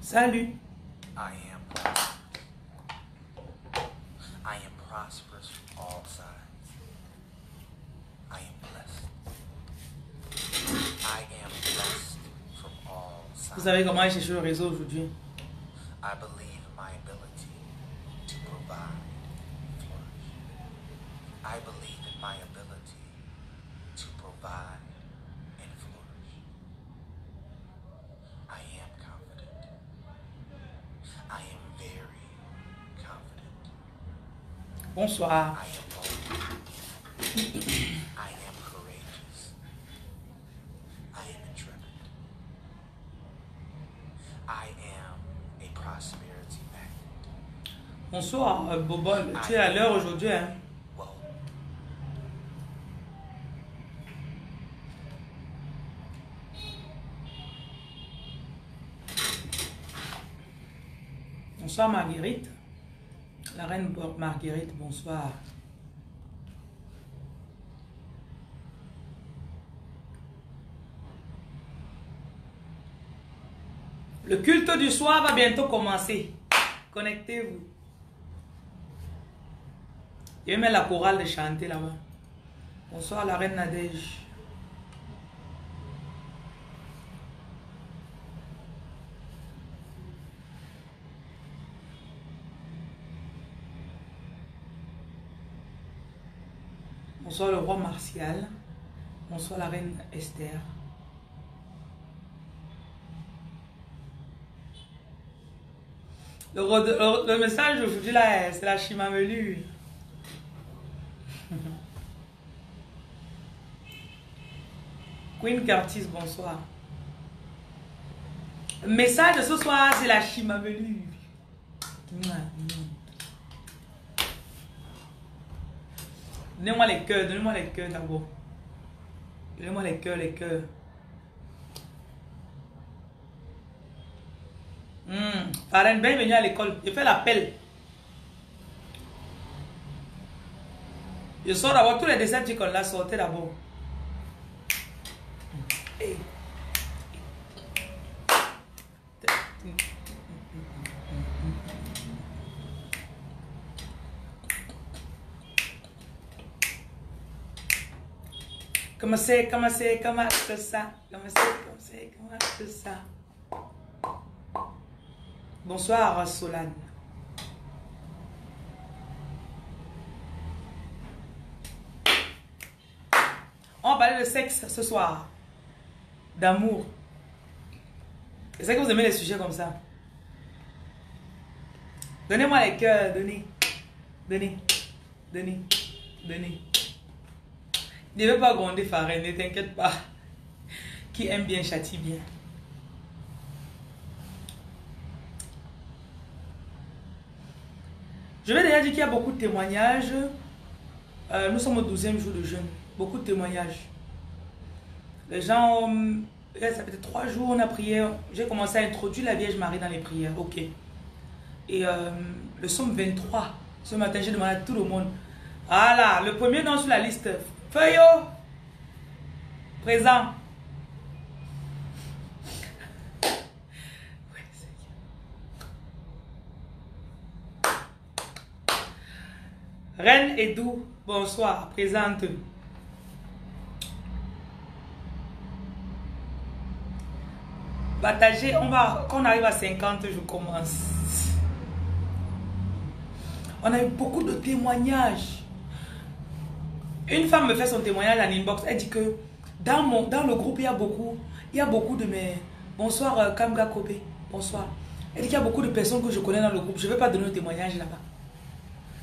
Salut. I am prosperous. I am prosperous from all sides. I am blessed. I am blessed from all Vous sides. savez comment j'ai cherché le réseau aujourd'hui I believe magnet. Bonsoir, euh, Bobol. Tu es à l'heure aujourd'hui, hein? Bonsoir, Marguerite. Reine Marguerite, bonsoir. Le culte du soir va bientôt commencer. Connectez-vous. Je vais mettre la chorale de chanter là-bas. Bonsoir, la reine Nadège. Bonsoir le roi Martial. Bonsoir la reine Esther. Le, message d'aujourd'hui là, c'est la chimamelu. Queen Curtis, bonsoir. Message de ce soir, c'est la chimamelu mouah. Donnez-moi les cœurs, donnez-moi les cœurs d'abord. Donnez-moi les cœurs, les cœurs. Farine, bienvenue à l'école. Je fais l'appel. Je sors d'abord tous les Decepticons là, sortez d'abord. Comment c'est, comment c'est, comment c'est ça, comment c'est, comment c'est, comment c'est ça? Bonsoir Solane. On va parler de sexe ce soir. D'amour. Je sais que vous aimez les sujets comme ça? Donnez-moi les cœurs, donnez. Donnez. Donnez. Donnez. Ne veux pas gronder Farine, ne t'inquiète pas. Qui aime bien châtie bien. Je vais déjà dire qu'il y a beaucoup de témoignages. Euh, nous sommes au 12e jour de jeûne. Beaucoup de témoignages. Les gens, euh, ça fait trois jours, on a prié. J'ai commencé à introduire la Vierge Marie dans les prières. Ok. Et euh, le somme 23, ce matin, j'ai demandé à tout le monde. Voilà, le premier nom sur la liste. Feuillot. Présent. Reine Edou, bonsoir, présente. Partager, on va, quand on arrive à 50, je commence. On a eu beaucoup de témoignages. Une femme me fait son témoignage en inbox. Elle dit que dans, mon, dans le groupe, il y a beaucoup, il y a beaucoup de mes... Bonsoir euh, Kamga Kobe, bonsoir. Elle dit qu'il y a beaucoup de personnes que je connais dans le groupe. Je ne vais pas donner le témoignage là-bas.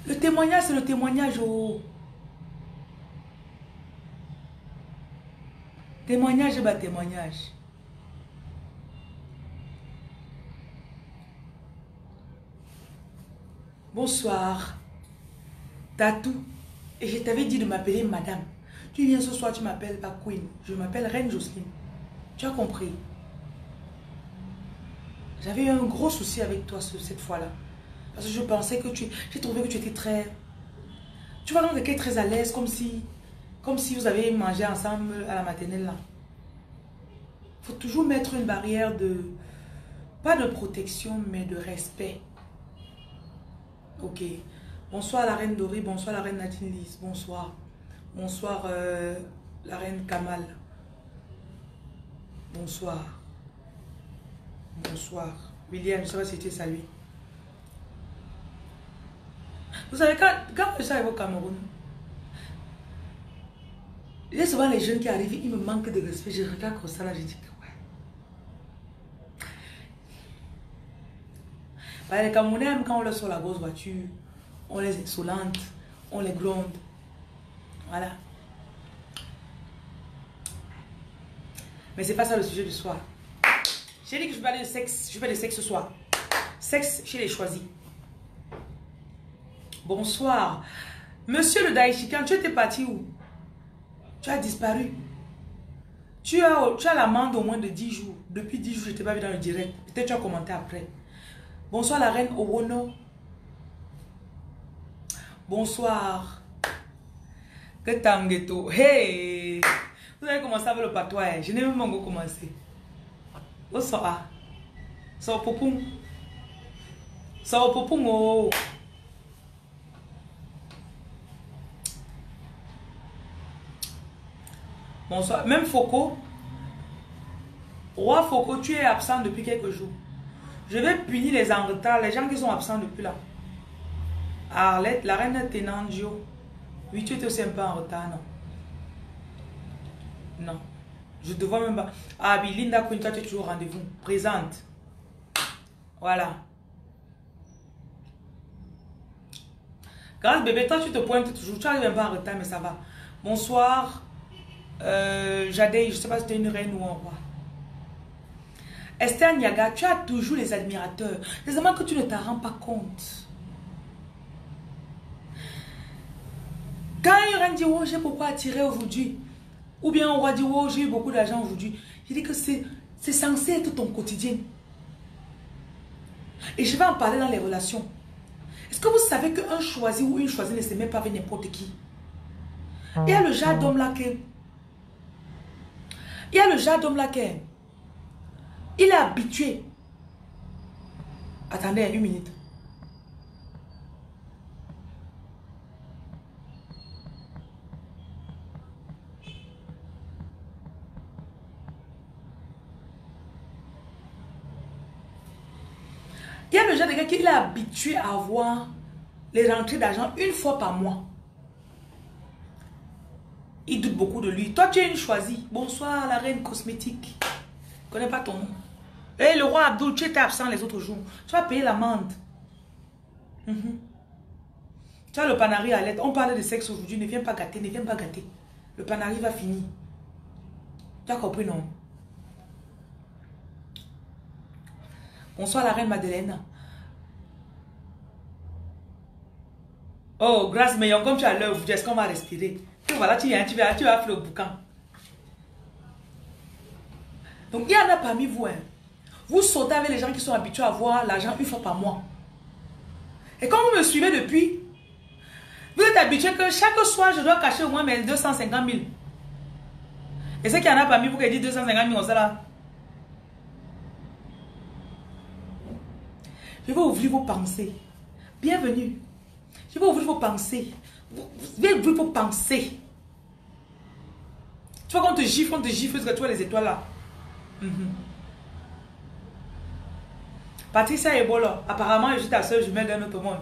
Le témoignage, c'est le témoignage. Oh. Témoignage, bah témoignage. Bonsoir. Tatou. Et je t'avais dit de m'appeler madame. Tu viens ce soir, tu m'appelles pas Queen. Je m'appelle Reine Jocelyne. Tu as compris? J'avais eu un gros souci avec toi ce- cette fois-là. Parce que je pensais que tu... J'ai trouvé que tu étais très... Tu vois, quelqu'un très à l'aise, comme si... Comme si vous avez mangé ensemble à la maternelle là. faut toujours mettre une barrière de, pas de protection, mais de respect. Ok. Bonsoir la reine Dori, bonsoir la reine Nadine Lise, bonsoir. Bonsoir euh, la reine Kamal. Bonsoir. Bonsoir. William, je sais pas si tu es salué. Vous savez, quand, quand je suis au Cameroun, il y a souvent les jeunes qui arrivent, ils me manquent de respect. Je regarde comme ça là, je dis que ouais. les Camerounais, quand on leur sort la grosse voiture, on les insolente, on les gronde. Voilà. Mais c'est pas ça le sujet du soir. J'ai dit que je vais de sexe. Je vais de sexe ce soir. Sexe chez les choisis. Bonsoir. Monsieur le Daishikan, tu étais parti où? Tu as disparu. Tu as, tu as l'amende au moins de 10 jours. Depuis 10 jours, je t'ai pas vu dans le direct. Peut-être tu as commenté après. Bonsoir la reine Owono. Bonsoir. Que tangueto. Hey! Vous avez commencé avec le patois. Hein? Je n'ai même pas commencé. Bonsoir. Ça va popoum? Ça popoum. Oh? Bonsoir. Même Foucault. Roi Foucault, tu es absent depuis quelques jours. Je vais punir les en retard, les gens qui sont absents depuis là. Arlette, la reine Tenanjo. Oui, tu es aussi un peu en retard, non? Non. Je te vois même pas. Ah, oui, Linda Quinta, tu es toujours au rendez-vous. Présente. Voilà. Grâce bébé, toi tu te pointes toujours. Tu arrives un peu en retard, mais ça va. Bonsoir. Euh, Jadei, je ne sais pas si tu es une reine ou un roi. Esther Niaga, tu as toujours les admirateurs. Les amants que tu ne t'en rends pas compte. Quand reine dit, oh, j'ai pourquoi attirer aujourd'hui. Ou bien on va dire, oh, j'ai eu beaucoup d'argent aujourd'hui. Je dis que c'est censé être ton quotidien. Et je vais en parler dans les relations. Est-ce que vous savez qu'un choisi ou une choisie ne se met pas avec n'importe qui? Il y a le genre d'homme là qui... Il y a le genre d'homme là qui... Il est habitué. Attendez une minute. Gars qui est habitué à avoir les rentrées d'argent une fois par mois. Il doute beaucoup de lui. Toi, tu es une choisie. Bonsoir, la reine cosmétique. Je connais pas ton nom. Et le roi Abdul, tu étais absent les autres jours. Tu vas payer l'amende. Mhm. Tu as le panari à l'aide. On parle de sexe aujourd'hui. Ne viens pas gâter, ne viens pas gâter. Le panari va finir. Tu as compris, non? Bonsoir la reine Madeleine. Oh, grâce meilleur, comme tu as l'heure, est-ce qu'on va respirer? Et voilà, tu viens, tu vas, tu vas faire le boucan. Donc, il y en a parmi vous, hein. Vous sautez avec les gens qui sont habitués à voir l'argent une fois par mois. Et quand vous me suivez depuis, vous êtes habitué que chaque soir, je dois cacher au moins mes 250 000. Et c'est qu'il y en a parmi vous qui dit 250 000, on sait là. Je vais ouvrir vos pensées. Bienvenue. Je vais ouvrir vos pensées. Je vais ouvrir vos pensées. Tu vois, quand on te gifle, on te gifle, tu vois les étoiles là. Mm Patricia Ebola, apparemment, je suis ta soeur jumelle d'un autre monde.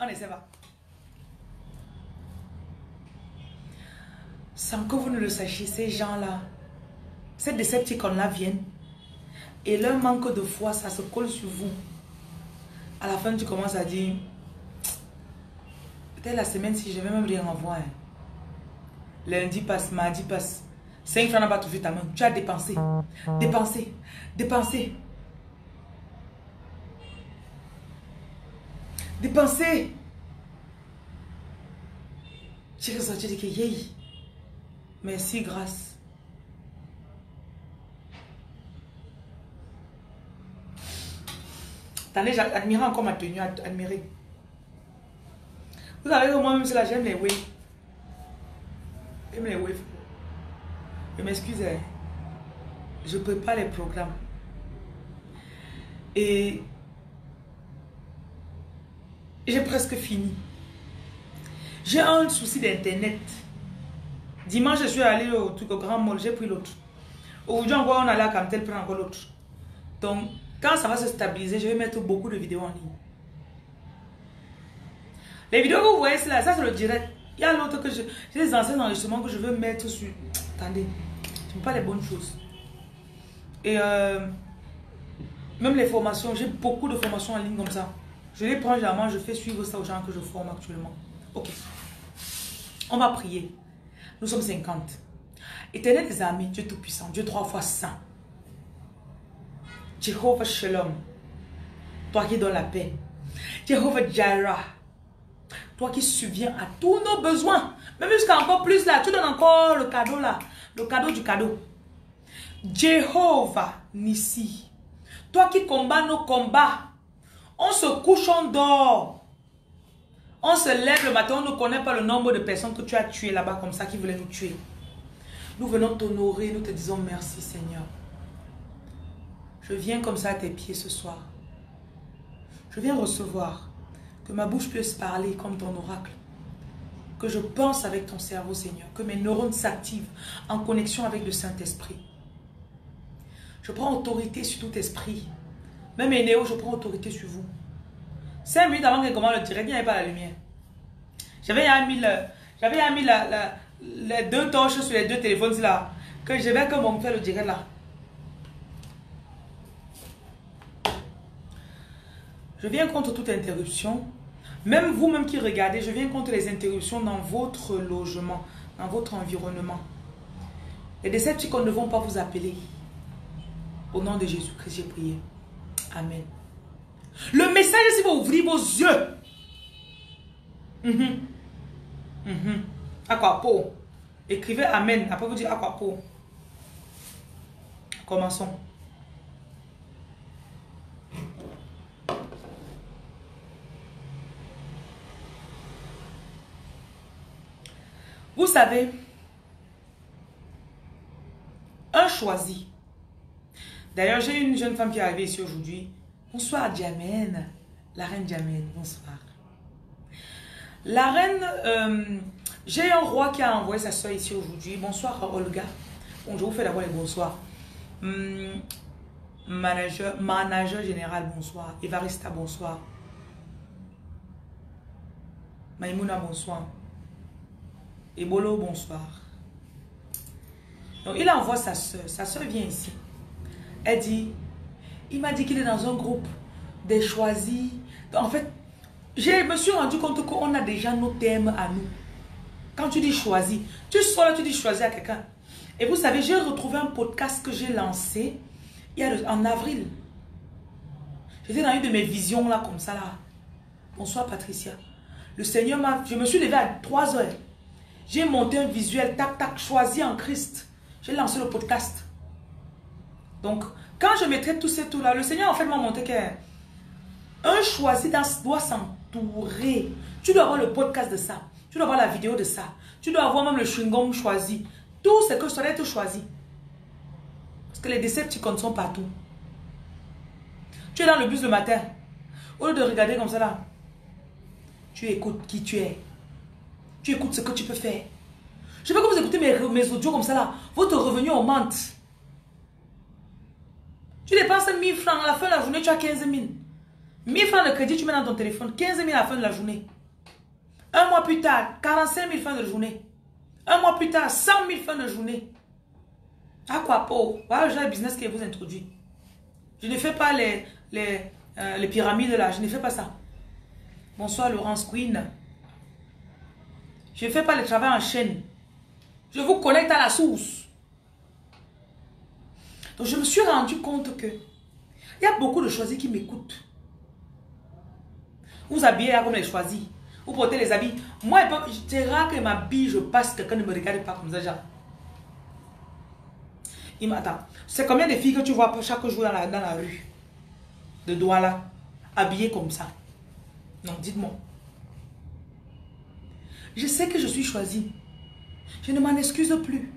On essaie pas. Sans que vous ne le sachiez, ces gens-là, ces décepticons-là viennent. Et leur manque de foi, ça se colle sur vous. À la fin, tu commences à dire, peut-être la semaine, si je vais même rien envoyer. Lundi passe, mardi passe. Cinq francs n'a pas trouvé ta main. Tu as dépensé. Dépensé. Dépensé. Dépensé. J'ai ressorti de que Merci, grâce. Attendez, j'admire encore ma tenue, admirer. Vous savez que moi-même, c'est là, j'aime les waves. J'aime les waves. Je m'excuse. Hein. je prépare les programmes. Et j'ai presque fini. J'ai un souci d'internet. Dimanche, je suis allé au, truc, au grand mall, j'ai pris l'autre. Aujourd'hui encore, on allait à Camtel prendre encore l'autre. Donc, quand ça va se stabiliser, je vais mettre beaucoup de vidéos en ligne. Les vidéos que vous voyez, là, ça c'est le direct. Il y a l'autre que je... J'ai des anciens enregistrements que je veux mettre sur... Attendez, je ne pas les bonnes choses. Et euh, même les formations, j'ai beaucoup de formations en ligne comme ça. Je les prends généralement, je fais suivre ça aux gens que je forme actuellement. Ok. On va prier. Nous sommes 50. Éternel des amis, Dieu Tout-Puissant, Dieu trois fois saint. Jehovah Shalom, toi qui donnes la paix. Jehovah Jireh, toi qui subviens à tous nos besoins. Même jusqu'à encore plus là, tu donnes encore le cadeau là, le cadeau du cadeau. Jehovah Nissi, toi qui combats nos combats. On se couche, on dort. On se lève le matin, on ne connaît pas le nombre de personnes que tu as tuées là-bas comme ça qui voulaient nous tuer. Nous venons t'honorer, nous te disons merci Seigneur. Je viens comme ça à tes pieds ce soir. Je viens recevoir que ma bouche puisse parler comme ton oracle. Que je pense avec ton cerveau Seigneur. Que mes neurones s'activent en connexion avec le Saint-Esprit. Je prends autorité sur tout esprit. Même Néo, je prends autorité sur vous. Cinq minutes avant que commence le direct, il n'y avait pas la lumière. J'avais mis, le, j'avais la, les deux torches sur les deux téléphones là. Que je vais comme on fait le direct là. Je viens contre toute interruption. Même vous-même qui regardez, je viens contre les interruptions dans votre logement, dans votre environnement. Les décepticons ne vont pas vous appeler. Au nom de Jésus-Christ, j'ai prié. Amen. Le message, si vous ouvrez vos yeux. Mm -hmm. Écrivez Amen. Après, vous dites Aquapo. Commençons. Vous savez, un choisi. D'ailleurs, j'ai une jeune femme qui est arrivée ici aujourd'hui. Bonsoir, Diamène. La reine Diamène, bonsoir. La reine, euh, j'ai un roi qui a envoyé sa soeur ici aujourd'hui. Bonsoir, Olga. Bon, je vous fais d'abord les bonsoirs. Hum, manager, manager général, bonsoir. Evarista, bonsoir. Maïmouna, bonsoir. Ebolo, bonsoir. Donc, il envoie sa soeur. Sa soeur vient ici. Elle dit, il m'a dit qu'il est dans un groupe des choisis. En fait, je me suis rendu compte qu'on a déjà nos thèmes à nous. Quand tu dis choisi, tu sors là, tu dis choisir à quelqu'un. Et vous savez, j'ai retrouvé un podcast que j'ai lancé il y a, en avril. J'étais dans une de mes visions là, comme ça là. Bonsoir Patricia. Le Seigneur m'a... Je me suis levé à 3 heures. J'ai monté un visuel, tac, tac, choisi en Christ. J'ai lancé le podcast. Donc, quand je mettrai tous ces tout là, le Seigneur en fait m'a montré qu'un choisi doit s'entourer. Tu dois avoir le podcast de ça. Tu dois avoir la vidéo de ça. Tu dois avoir même le chewing-gum choisi. Tout ce que ça doit être choisi. Parce que les décepticons sont partout. Tu es dans le bus le matin. Au lieu de regarder comme ça là, tu écoutes qui tu es. Tu écoutes ce que tu peux faire. Je veux que vous écoutez mes, mes audios comme ça là. Votre revenu augmente. Tu dépenses 1000 francs, à la fin de la journée, tu as 15 000. 1000 francs de crédit, tu mets dans ton téléphone, 15 000 à la fin de la journée. Un mois plus tard, 45 000 fin de journée. Un mois plus tard, 100 000 fin de journée. À quoi pour Voilà le business qui vous introduit. Je ne fais pas les, les, euh, les pyramides là, je ne fais pas ça. Bonsoir Laurence Queen. Je ne fais pas le travail en chaîne. Je vous connecte à la source. Donc je me suis rendu compte que il y a beaucoup de choisis qui m'écoutent. Vous habillez comme les choisis. Vous portez les habits. Moi, c'est rare que m'habille, je passe, quelqu'un ne me regarde pas comme ça. Il m'attend. C'est combien de filles que tu vois chaque jour dans la, dans la rue? De Douala, habillées comme ça. Non, dites-moi. Je sais que je suis choisie. Je ne m'en excuse plus.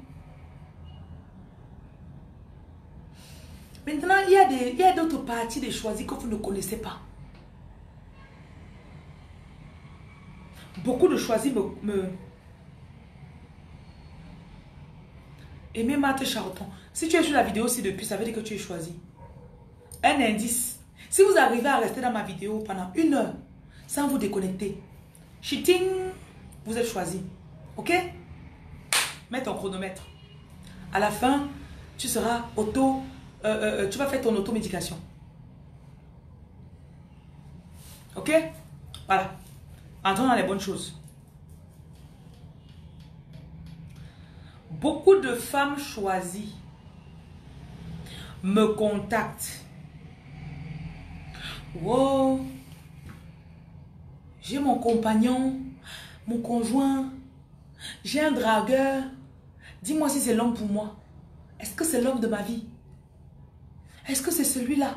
Maintenant, il y a des- d'autres parties de choisis que vous ne connaissez pas. Beaucoup de choisis me... me... Aimé Marthe Charlton. Si tu es sur la vidéo aussi depuis, ça veut dire que tu es choisi. Un indice. Si vous arrivez à rester dans ma vidéo pendant une heure sans vous déconnecter, cheating, vous êtes choisi. Ok? Mets ton chronomètre. À la fin, tu seras auto... euh, euh, euh, tu vas faire ton automédication. Ok? Voilà. Entrons dans les bonnes choses. Beaucoup de femmes choisies me contactent. Wow, j'ai mon compagnon, conjoint, j'ai un dragueur. Dis-moi si c'est l'homme pour moi. Est-ce que c'est l'homme de ma vie? Est-ce que c'est celui-là?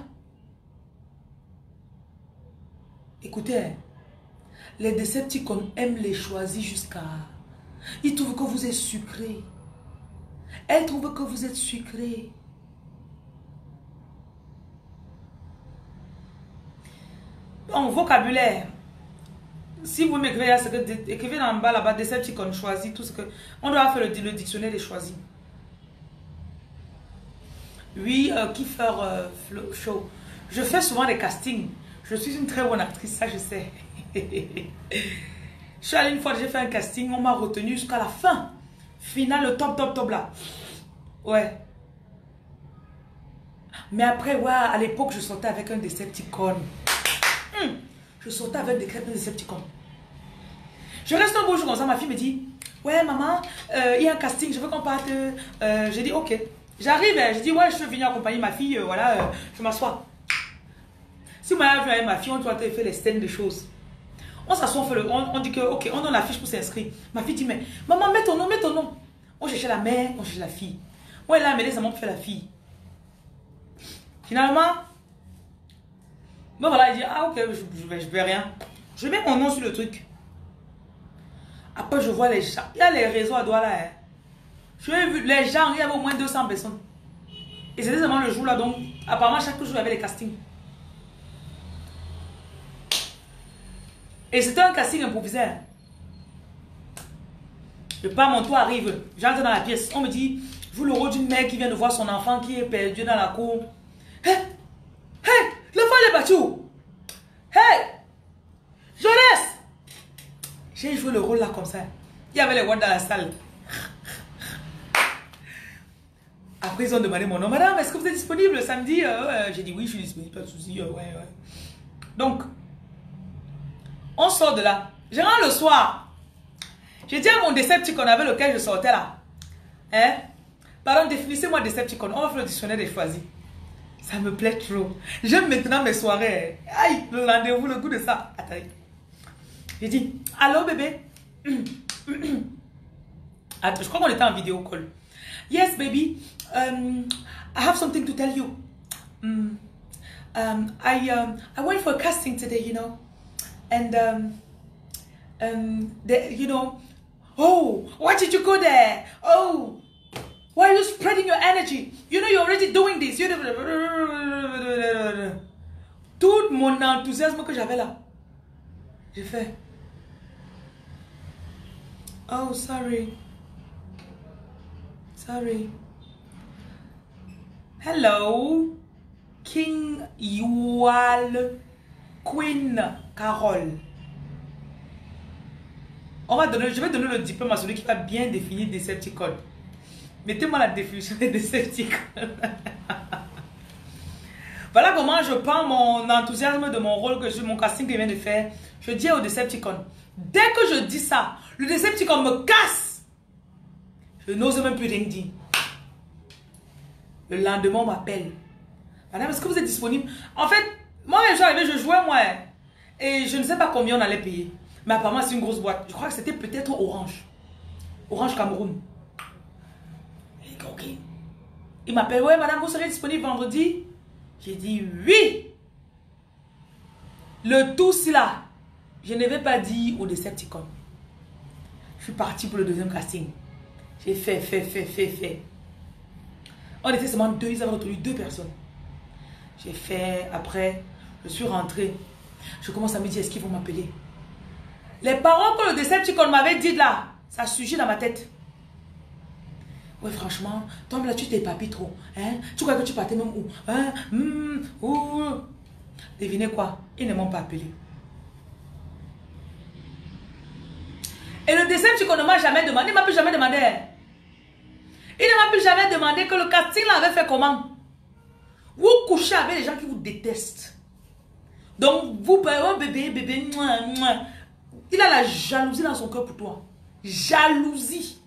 Écoutez, les Decepticons aiment les choisis jusqu'à... Ils trouvent que vous êtes sucré. Elles trouvent que vous êtes sucré. Bon, vocabulaire. Si vous m'écrivez écrivez en bas là-bas, Decepticon choisit tout ce que. On doit faire le, dictionnaire des choisis. Oui, euh, euh, Show. Je fais souvent des castings. Je suis une très bonne actrice, ça je sais. je suis allée une fois, j'ai fait un casting, on m'a retenu jusqu'à la fin. Finale, le top, top, top là. Ouais. Mais après, ouais, à l'époque, je sortais avec un Decepticon. Hum, Je sortais avec des crêpes de Decepticon. Je reste un beau jour comme ça, ma fille me dit, ouais maman, euh, il y a un casting, je veux qu'on parte. Euh, j'ai dit, ok. J'arrive, hein, je dis, ouais, je veux venir accompagner ma fille, euh, voilà, euh, je m'assois. Si moi, je avec ma fille, on doit faire les scènes de choses. On s'assoit, on, fait le- on, on dit que, ok, on donne la fiche pour s'inscrire. Ma fille dit, mais maman, mets ton nom, mets ton nom. On cherchait la mère, on cherchait la fille. Moi, là, mais les amants pour faire la fille. Finalement, bon voilà, il dit, ah ok, je, je vais rien. Je mets mon nom sur le truc. Après, je vois les gens. Il y a les réseaux à Douala. Hein. Je vu les gens, il y avait au moins 200 personnes. Et c'était seulement le jour là, donc apparemment chaque jour il y avait les castings. Et c'était un casting improvisé. hein. Je pars, mon tour arrive. J'entre dans la pièce. On me dit, joue le rôle d'une mère qui vient de voir son enfant qui est perdu dans la cour. Hé, hé, l'enfant est battu. Hé, jeunesse. J'ai joué le rôle là comme ça. Il y avait les voix dans la salle. Après, ils ont demandé mon nom. Madame, est-ce que vous êtes disponible le samedi? Euh, ouais. J'ai dit oui, je suis disponible, pas de souci. euh, ouais, ouais. Donc, on sort de là. Je rentre le soir. J'ai dit à mon Decepticon avec lequel je sortais là. Hein? Pardon, définissez-moi Decepticon. On va faire le dictionnaire des choisis. Ça me plaît trop. J'aime maintenant mes soirées. Aïe, le rendez-vous, le goût de ça. Attendez. J'ai dit, allô bébé? Attends, je crois qu'on était en vidéo call. Yes, baby. Um, I have something to tell you. Mm, um, I um, I went for a casting today, you know, and um, um, you know, oh, why did you go there? Oh, why are you spreading your energy? You know, you're already doing this. You tout mon enthousiasme que j'avais là, j'ai fait. Oh, sorry. Sorry. Hello. King Yual. Queen Carole. On va donner, je vais donner le diplôme à celui qui va bien définir Decepticon. Mettez-moi la définition des Decepticons. voilà comment je prends mon enthousiasme de mon rôle que je, mon casting que je viens de faire. Je dis au Decepticon. Dès que je dis ça, le Decepticon me casse. Je n'ose même plus rien dire. Le lendemain, on m'appelle. Madame, est-ce que vous êtes disponible? En fait, moi, je suis arrivé, je jouais, moi. Et je ne sais pas combien on allait payer. Mais apparemment, c'est une grosse boîte. Je crois que c'était peut-être Orange. Orange Cameroun. Et ok. Il m'appelle, ouais, madame, vous serez disponible vendredi? J'ai dit oui. Le tout, c'est là. Je ne vais pas dire au Decepticon. Je suis parti pour le deuxième casting. J'ai fait, fait, fait, fait, fait. On était seulement deux, ils avaient retenu deux personnes. J'ai fait, après, je suis rentrée. Je commence à me dire, est-ce qu'ils vont m'appeler? Les paroles que le Decepticon m'avait dit là, ça surgit dans ma tête. Ouais, franchement, toi là, tu t'épapilles trop. Hein? Tu crois que tu partais même où? Hein? Hmm, où? Devinez quoi? Ils ne m'ont pas appelé. Et le Decepticon ne m'a jamais demandé, il ne m'a plus jamais demandé. Il ne m'a plus jamais demandé que le casting là avait fait comment. Vous couchez avec les gens qui vous détestent. Donc, vous, oh bébé, bébé, il a la jalousie dans son cœur pour toi. Jalousie.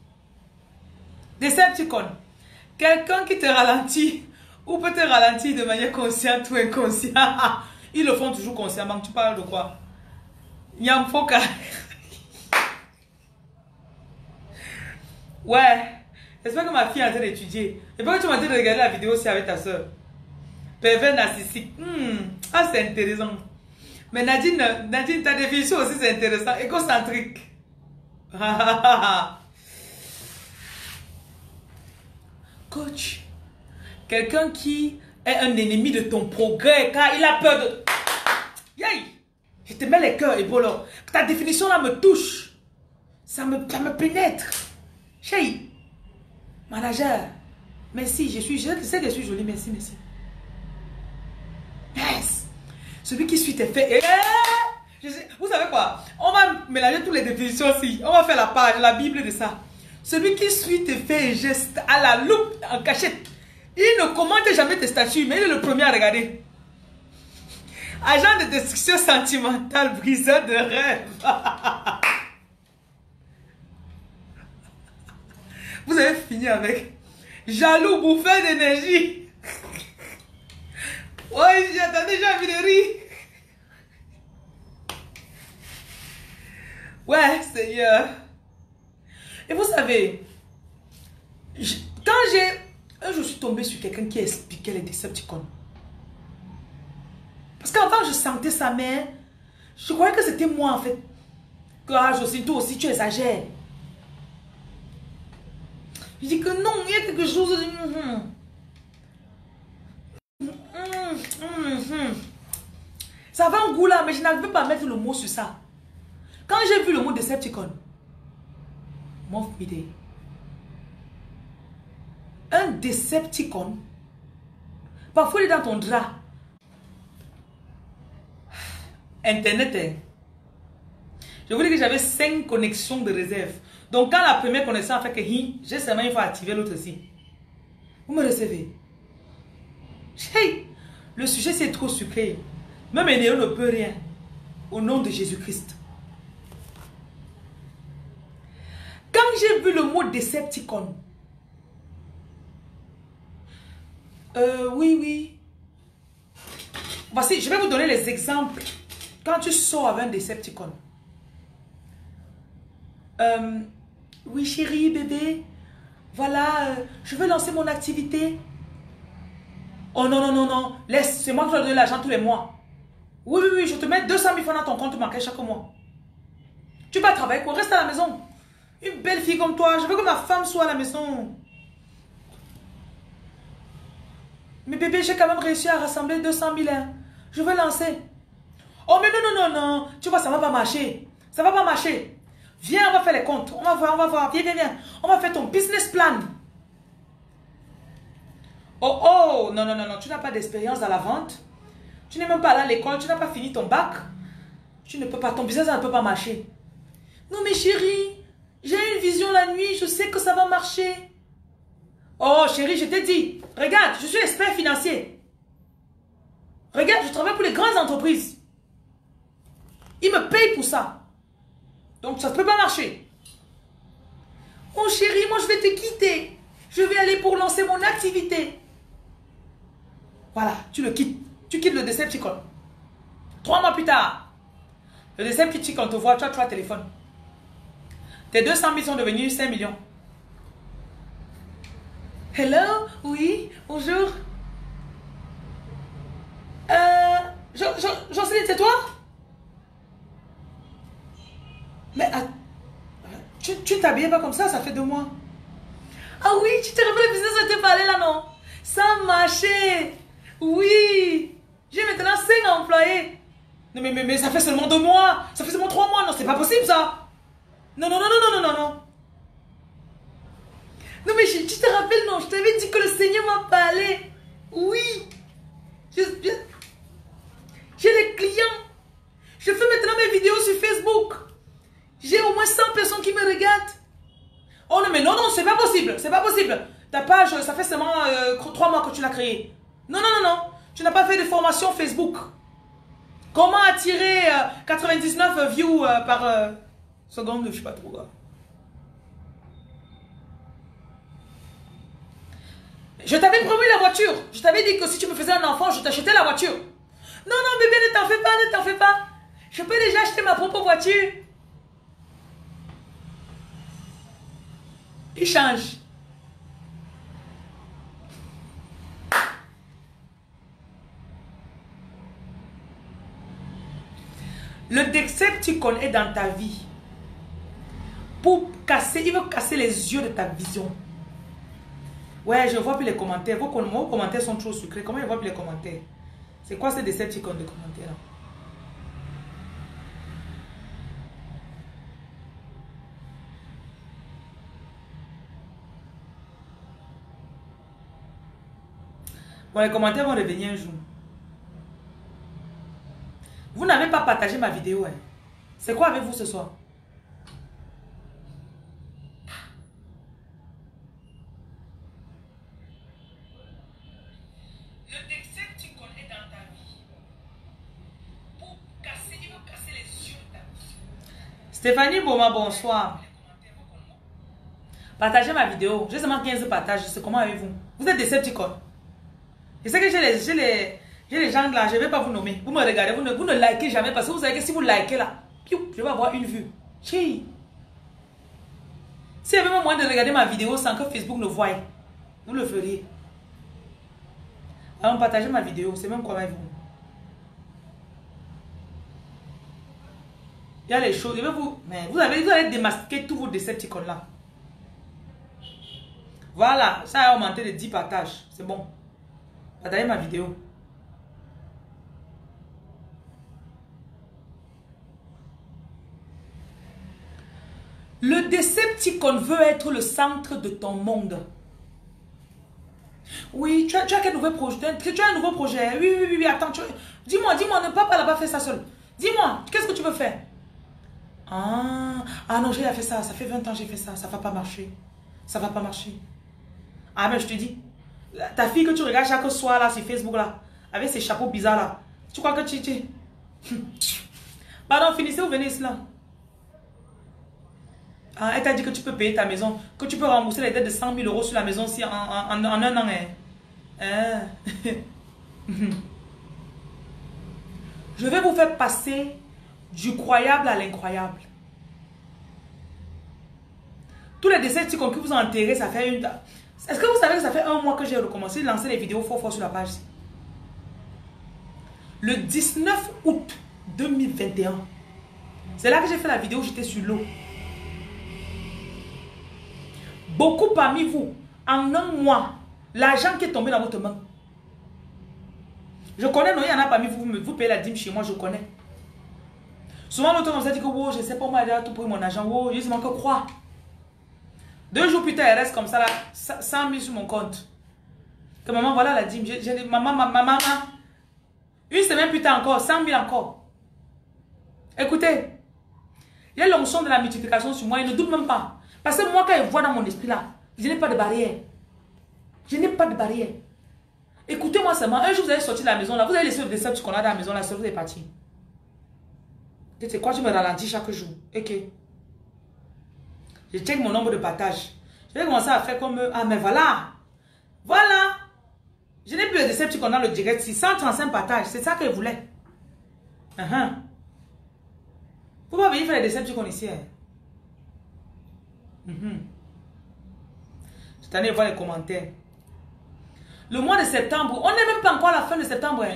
Decepticon. Quelqu'un qui te ralentit ou peut te ralentir de manière consciente ou inconsciente. Ils le font toujours consciemment. Tu parles de quoi? Nyamfoka. Ouais. J'espère que ma fille est en train d'étudier. Et pourquoi tu m'as dit de regarder la vidéo aussi avec ta soeur Pervers narcissique. Hmm. Ah, c'est intéressant. Mais Nadine, Nadine, ta définition aussi, c'est intéressant. Égocentrique. Coach, quelqu'un qui est un ennemi de ton progrès car il a peur de... Yay! Je te mets les cœurs, Ebola. Ta définition là me touche. Ça me, ça me pénètre. Chérie, manager, merci, je suis, je sais que je suis jolie, merci, merci. Yes! Celui qui suit tes faits. Eh, vous savez quoi? On va mélanger toutes les définitions aussi. On va faire la page, la Bible de ça. Celui qui suit tes faits et gestes à la loupe, en cachette. Il ne commente jamais tes statuts, mais il est le premier à regarder. Agent de destruction sentimentale, briseur de rêve. Vous avez fini avec jaloux, bouffeur d'énergie. Oui, j'attendais déjà envie de rire. Ouais, Seigneur. Et vous savez, quand j'ai... Je suis tombée sur quelqu'un qui expliquait les Decepticons. Parce qu'enfin, je sentais sa main. Je croyais que c'était moi, en fait. Que, ah, Jocelyne, toi aussi, tu exagères. Je dis que non, il y a quelque chose. Ça va en goût là, mais je n'arrive pas à mettre le mot sur ça. Quand j'ai vu le mot Decepticon, mon idée. Un Decepticon, parfois il est dans ton drap. Internet, hein. je vous dis que j'avais cinq connexions de réserve. Donc, quand la première a fait que j'ai seulement il faut activer l'autre aussi. Vous me recevez. Hey, le sujet c'est trop sucré. Même Néo ne peut rien. Au nom de Jésus-Christ. Quand j'ai vu le mot Decepticon, euh, oui, oui. Voici, je vais vous donner les exemples. Quand tu sors avec un Decepticon, euh, oui, chérie, bébé. Voilà, euh, je veux lancer mon activité. Oh non, non, non, non. Laisse, c'est moi qui dois donner l'argent tous les mois. Oui, oui, oui, je te mets 200 000 francs dans ton compte bancaire chaque mois. Tu vas travailler quoi? Reste à la maison. Une belle fille comme toi, je veux que ma femme soit à la maison. Mais bébé, j'ai quand même réussi à rassembler 200 000. Hein. Je veux lancer. Oh, mais non, non, non, non. Tu vois, ça va pas marcher. Ça va pas marcher. Viens, on va faire les comptes. On va voir, on va voir. Viens, viens, viens. On va faire ton business plan. Oh, oh, non, non, non, non. Tu n'as pas d'expérience dans la vente. Tu n'es même pas allé à l'école. Tu n'as pas fini ton bac. Tu ne peux pas. Ton business ne peut pas marcher. Non, mais chérie, j'ai une vision la nuit. Je sais que ça va marcher. Oh, chérie, je t'ai dit. Regarde, je suis expert financier. Regarde, je travaille pour les grandes entreprises. Ils me payent pour ça. Donc ça ne peut pas marcher. Mon chéri, moi je vais te quitter. Je vais aller pour lancer mon activité. Voilà, tu le quittes. Tu quittes le Decepticon. Trois mois plus tard, le Decepticon te voit, tu as trois téléphones. Tes 200 000 sont devenus 5 millions. Hello, oui, bonjour. Euh, Jocelyne, c'est toi? Mais tu tu t'habillais pas comme ça, ça fait deux mois. Ah oui, tu te rappelles le business dont tu parlais là, non? Ça marchait. Oui. Non, mais, mais, mais ça fait seulement deux mois. Ça fait seulement trois mois. Non, c'est pas possible ça. Non, non, non, non, non, non, non, non. Non, mais je- tu te rappelles, non, je t'avais dit que le Seigneur m'a parlé. Oui. Je- je- J'ai les clients. Je fais maintenant mes vidéos sur Facebook. J'ai au moins 100 personnes qui me regardent. Oh non, mais non, non, c'est pas possible. C'est pas possible. Ta page, ça fait seulement euh, trois mois que tu l'as créée. Non, non, non, non. Tu n'as pas fait de formation Facebook. Comment attirer euh, 99 views euh, par euh, seconde, je sais pas trop. quoi. Je t'avais promis la voiture. Je t'avais dit que si tu me faisais un enfant, je t'achetais la voiture. Non, non, bébé, ne t'en fais pas, ne t'en fais pas. Je peux déjà acheter ma propre voiture. Il change? Le Decepticon est dans ta vie. Pour casser, il veut casser les yeux de ta vision. Ouais, je vois plus les commentaires. Vos, com- vos commentaires sont trop sucrés. Comment je vois plus les commentaires? C'est quoi ces Decepticons de commentaires Bon, les commentaires vont revenir un jour. Vous n'avez pas partagé ma vidéo. hein. C'est quoi avec vous ce soir? Le Decepticon est dans ta vie. Pour casser, il veut casser les yeux de ta vie. Stéphanie Boma, bonsoir. Partagez ma vidéo. J'ai seulement 15 partages. C'est comment avez-vous Vous? Êtes Decepticon. Je sais que j'ai les, les, les gens là, je ne vais pas vous nommer. Vous me regardez, vous ne, vous ne likez jamais parce que vous savez que si vous likez là, je vais avoir une vue. Chi. S'il y avait moyen de regarder ma vidéo sans que Facebook ne voie, vous le feriez. Alors partagez ma vidéo, c'est même quoi avec vous. Il y a les choses, vous, mais vous, avez, vous allez démasquer tous vos Decepticons là. Voilà, ça a augmenté de 10 partages, c'est bon. Partagez ma vidéo. Le Decepticon veut être le centre de ton monde. Oui, tu as, quel nouveau projet? Tu, un nouveau projet? Oui, oui, oui, oui, attends. Dis-moi, dis-moi, ne pas là-bas faire ça seul. Dis-moi, qu'est-ce que tu veux faire? Ah, ah non, j'ai fait ça, ça fait 20 ans que j'ai fait ça, ça va pas marcher. Ça va pas marcher. Ah mais je te dis, ta fille que tu regardes chaque soir là sur Facebook là, avec ses chapeaux bizarres là, tu crois que tu... tu... Pardon, finissez ou venez là. Ah, elle t'a dit que tu peux payer ta maison, que tu peux rembourser les dettes de 100 000 euros sur la maison si en, en, en- un an. Hein. Hein. Je vais vous faire passer du croyable à l'incroyable. Tous les décès que vous ont enterrés, ça fait une... Est-ce que vous savez que ça fait un mois que j'ai recommencé de lancer les vidéos fort fort sur la page? Le 19 août 2021. C'est là que j'ai fait la vidéo, j'étais sur l'eau. Beaucoup parmi vous, en un mois, l'argent qui est tombé dans votre main. Je connais, non, il y en a parmi vous, vous, payez la dîme chez moi, je connais. Souvent, l'autre on s'est dit que wow, je sais pas moi, tout pour mon argent, wow, justement que croire. Deux jours plus tard, elle reste comme ça, là, 100 000 sur mon compte. Que maman, voilà la dîme. Dit, maman, maman, maman. Une semaine plus tard encore, 100 000 encore. Écoutez, il y a l'onction de la multiplication sur moi, il ne doute même pas. Parce que moi, quand je vois dans mon esprit là, je n'ai pas de barrière. Je n'ai pas de barrière. Écoutez-moi seulement, un jour vous allez sortir de la maison là, vous allez laisser le décep qu'on a dans la maison là, ça vous est parti. C'est quoi, je me ralentis chaque jour. Ok. Je check mon nombre de partages. Je vais commencer à faire comme... Ah, mais voilà. Voilà. Je n'ai plus le déception qu'on a le direct. 635 partages. C'est ça qu'elle voulait. Uh -huh. Pas venir faire les déceptions ici. Hein. Mm -hmm. Cette année, voir les commentaires. Le mois de septembre, on n'est même pas encore à la fin de septembre. Hein.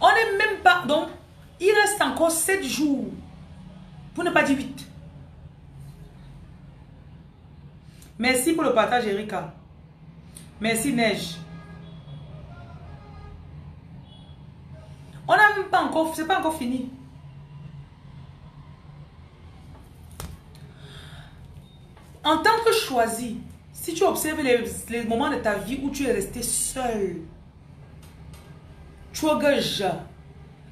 On n'est même pas... Donc, il reste encore 7 jours. Pour ne pas dire 8. Merci pour le partage, Erika. Merci, Neige. On a pas encore, c'est pas encore fini. En tant que choisi, si tu observes les, moments de ta vie où tu es resté seul, tu as gage,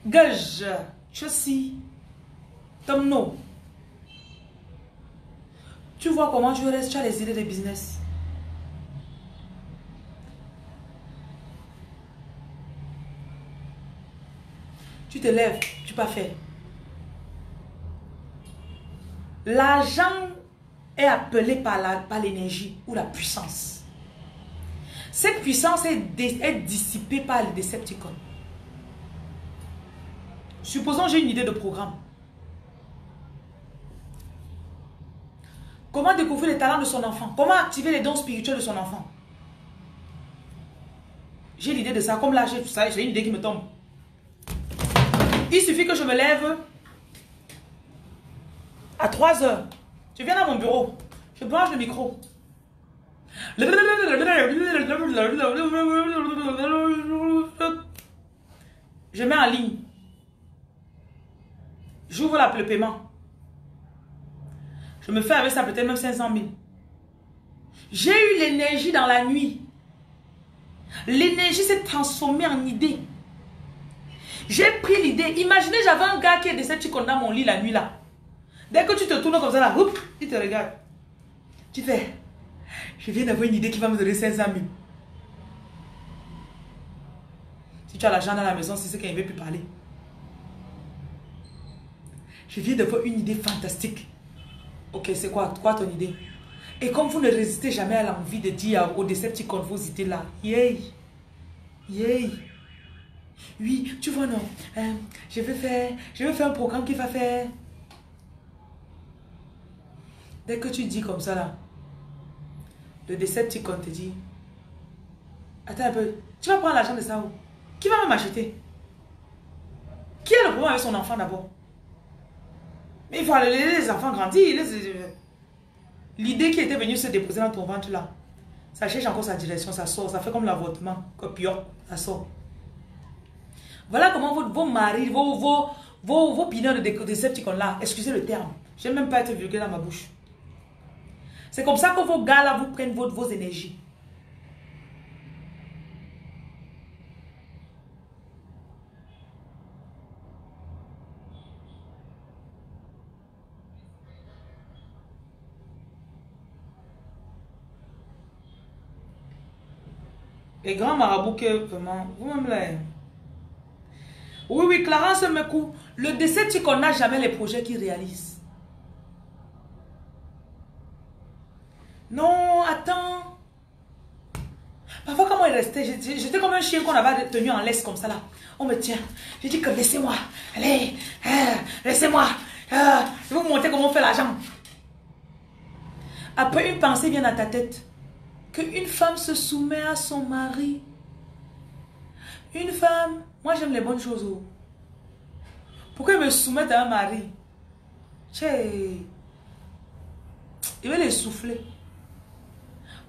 gage, tu si, non. Tu vois comment tu restes, tu as les idées de business. Tu te lèves, tu pas fait. L'argent est appelé par l'énergie ou la puissance. Cette puissance est, est dissipée par les Decepticons. Supposons j'ai une idée de programme. Comment découvrir les talents de son enfant? Comment activer les dons spirituels de son enfant? J'ai l'idée de ça. Comme là, j'ai une idée qui me tombe. Il suffit que je me lève à 3 heures. Je viens dans mon bureau. Je branche le micro. Je mets en ligne. J'ouvre le paiement. Je me fais avec ça peut-être même 500 000. J'ai eu l'énergie dans la nuit. L'énergie s'est transformée en idée. J'ai pris l'idée. Imaginez, j'avais un gars qui est décédé, tu dans mon lit la nuit là. Dès que tu te tournes comme ça là, il te regarde. Tu fais, je viens d'avoir une idée qui va me donner 500 000. Si tu as l'argent dans la maison, c'est ce qu'il veut plus parler. Je viens d'avoir une idée fantastique. Ok, c'est quoi, quoi ton idée. Et comme vous ne résistez jamais à l'envie de dire au Decepticon vos idées là, yay, yay. Oui, tu vois non, euh, je vais faire, je faire un programme qui va faire. Dès que tu dis comme ça là, le Decepticon te dit, attends un peu, tu vas prendre l'argent de ça où? Qui va m'acheter Qui a le problème avec son enfant d'abord? Mais il faut aller les enfants grandir. L'idée qui était venue se déposer dans ton ventre là, ça cherche encore sa direction, ça sort, ça fait comme l'avortement, copion, ça sort. Voilà comment vos, vos maris, vos, vos, vos, vos de décepticons là, excusez le terme, je n'aime même pas être vulgaire dans ma bouche. C'est comme ça que vos gars là vous prennent vos, vos énergies. Les grands marabouts que vraiment, vous-même là. Oui, oui, Clarence coup. Le décès, tu n'a jamais les projets qu'il réalise. Non, attends. Parfois, comment il restait, j'étais comme un chien qu'on avait tenu en laisse comme ça là. On me tient. Je dis que laissez-moi. Allez, hein, laissez-moi. Ah, je vous montrer comment on fait l'argent. Après, une pensée vient dans ta tête qu'une femme se soumet à son mari. Une femme, moi j'aime les bonnes choses. Oh. Pourquoi me soumettre à un mari? Il va les souffler.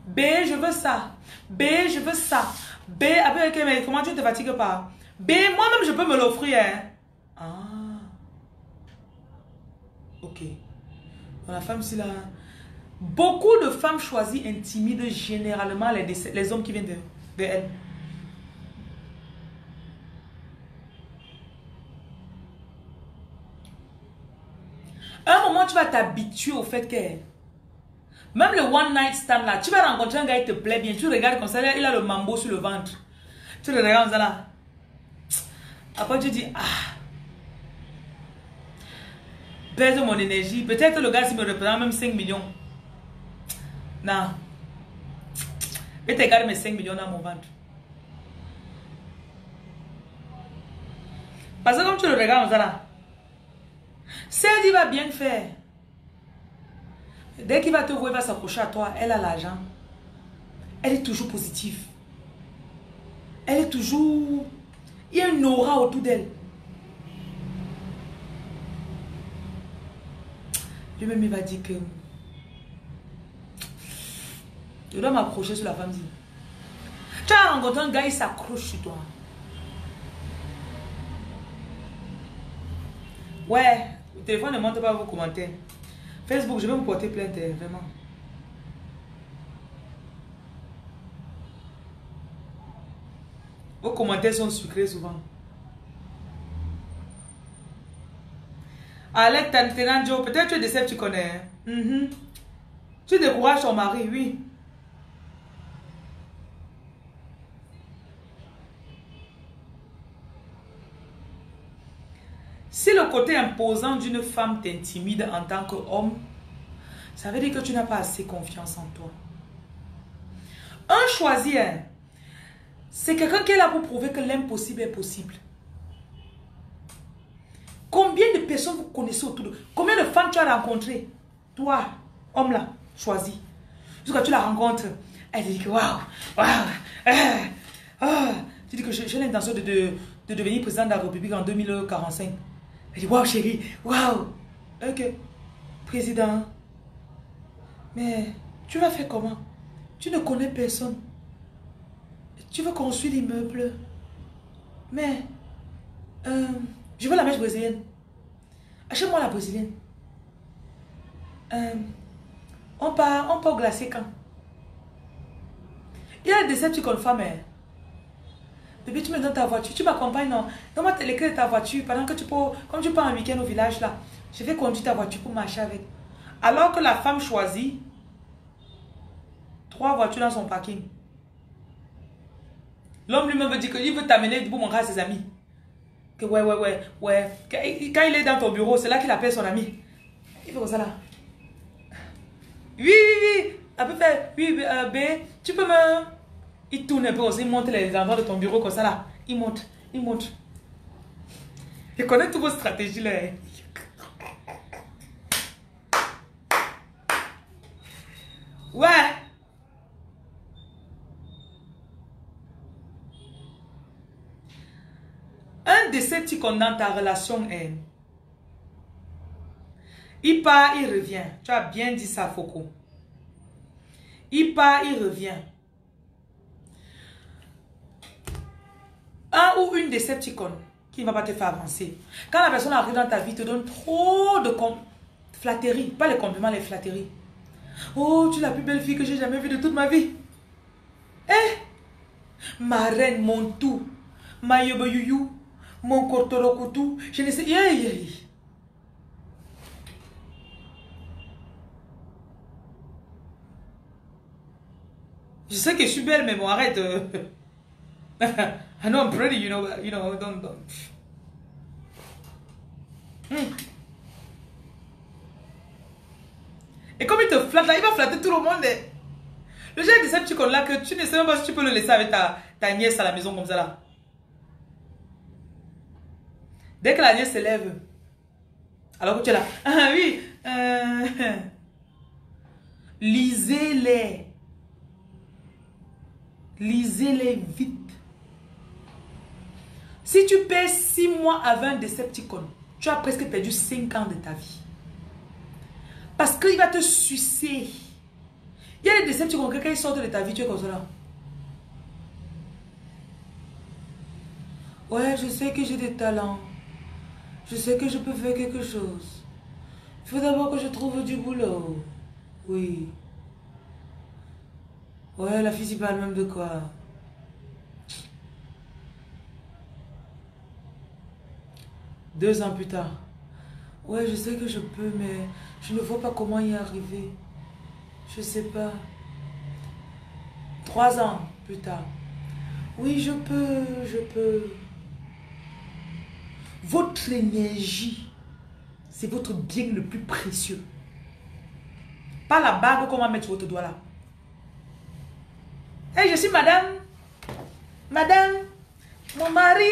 B, je veux ça. B, je veux ça. B, après, mais comment tu ne te fatigues pas? B, moi-même, je peux me l'offrir. Hein. Ah. Ok. La femme, c'est là. Beaucoup de femmes choisies intimident généralement les, les hommes qui viennent de, de elles. un moment, tu vas t'habituer au fait que même le one night stand là, tu vas rencontrer un gars qui te plaît bien, tu regardes comme ça, il a le mambo sur le ventre. Tu le regardes comme ça là. Après, tu dis, ah, perdre mon énergie. Peut-être le gars, s'il me représente même 5 millions. Non. Et tu gardes mes 5 millions dans mon ventre. Parce que comme tu le regardes, là, il va bien faire. Dès qu'il va te voir, il va s'accrocher à toi. Elle a l'argent. Elle est toujours positive. Elle est toujours... Il y a une aura autour d'elle. Lui-même, il va dire que je dois m'accrocher sur la femme. Tu as rencontré un gars, il s'accroche sur toi. Ouais, le téléphone ne montre pas vos commentaires. Facebook, je vais vous porter plainte, hein, vraiment. Vos commentaires sont sucrés souvent. Alec Tantenanjo, peut-être tu es décès, tu connais. Mhm. Tu décourages ton mari, oui. Côté imposant d'une femme t'intimide en tant qu'homme, ça veut dire que tu n'as pas assez confiance en toi. Un choisi, hein, c'est quelqu'un qui est là pour prouver que l'impossible est possible. Combien de personnes vous connaissez autour de Combien de femmes tu as rencontrées? Toi, homme là, choisi. Jusqu'à tu la rencontres, elle dit que waouh, waouh, ah, ah. Tu dis que j'ai l'intention de devenir président de la République en 2045. Elle dit waouh chérie, waouh. Ok, président. Mais tu vas faire comment? Tu ne connais personne. Tu veux construire l'immeuble. Mais euh, je veux la mèche brésilienne. Achète-moi la brésilienne. Euh, on part, on au glacier quand? Il y a des Decepticons femmes. Bébé, tu me donnes ta voiture. Tu m'accompagnes, non? Donne-moi les clés de ta voiture. Pendant que tu peux, comme tu pars un week-end au village, là, je vais conduire ta voiture pour marcher avec. Alors que la femme choisit trois voitures dans son parking. L'homme lui-même veut dire qu'il veut t'amener pour montrer à ses amis. Que ouais, ouais, ouais, ouais. Quand il est dans ton bureau, c'est là qu'il appelle son ami. Il fait comme ça là. Oui, oui, oui. Elle peut faire, oui, euh, B, tu peux me... Il tourne un peu aussi, il monte les endroits de ton bureau comme ça là. Il monte, il monte. Il connaît toutes vos stratégies là. hein. Ouais. Un de ces petits dans ta relation est... Il part, il revient. Tu as bien dit ça, Foko. Il part, il revient. Un ou une Decepticon qui ne va pas te faire avancer. Quand la personne arrive dans ta vie, te donne trop de flatteries. Pas les compliments, les flatteries. Oh, tu es la plus belle fille que j'ai jamais vue de toute ma vie. Eh, ma reine, mon tout. Ma yoboyouyou. Mon kortorokutu. Je ne sais. Yeah. Je sais que je suis belle, mais bon, arrête. I know I'm pretty, you know, but, you know, don't, don't. Hmm. Et comme il te flatte là, il va flatter tout le monde. eh. Le genre de petits là que tu ne sais même pas si tu peux le laisser avec ta, ta nièce à la maison comme ça là. Dès que la nièce se lève, alors que tu es là, ah oui, euh, lisez-les. Lisez-les vite. Si tu perds 6 mois avec un Decepticon, tu as presque perdu 5 ans de ta vie. Parce qu'il va te sucer. Il y a des Decepticons, quand ils sortent de ta vie, tu es comme là. Ouais, je sais que j'ai des talents. Je sais que je peux faire quelque chose. Il faut d'abord que je trouve du boulot. Oui. Ouais, la fille parle même de quoi? Deux ans plus tard. Ouais, je sais que je peux, mais je ne vois pas comment y arriver. Je sais pas. Trois ans plus tard. Oui, je peux, je peux. Votre énergie, c'est votre bien le plus précieux. Pas la bague qu'on va mettre sur votre doigt là. Hey, je suis madame. Madame, mon mari.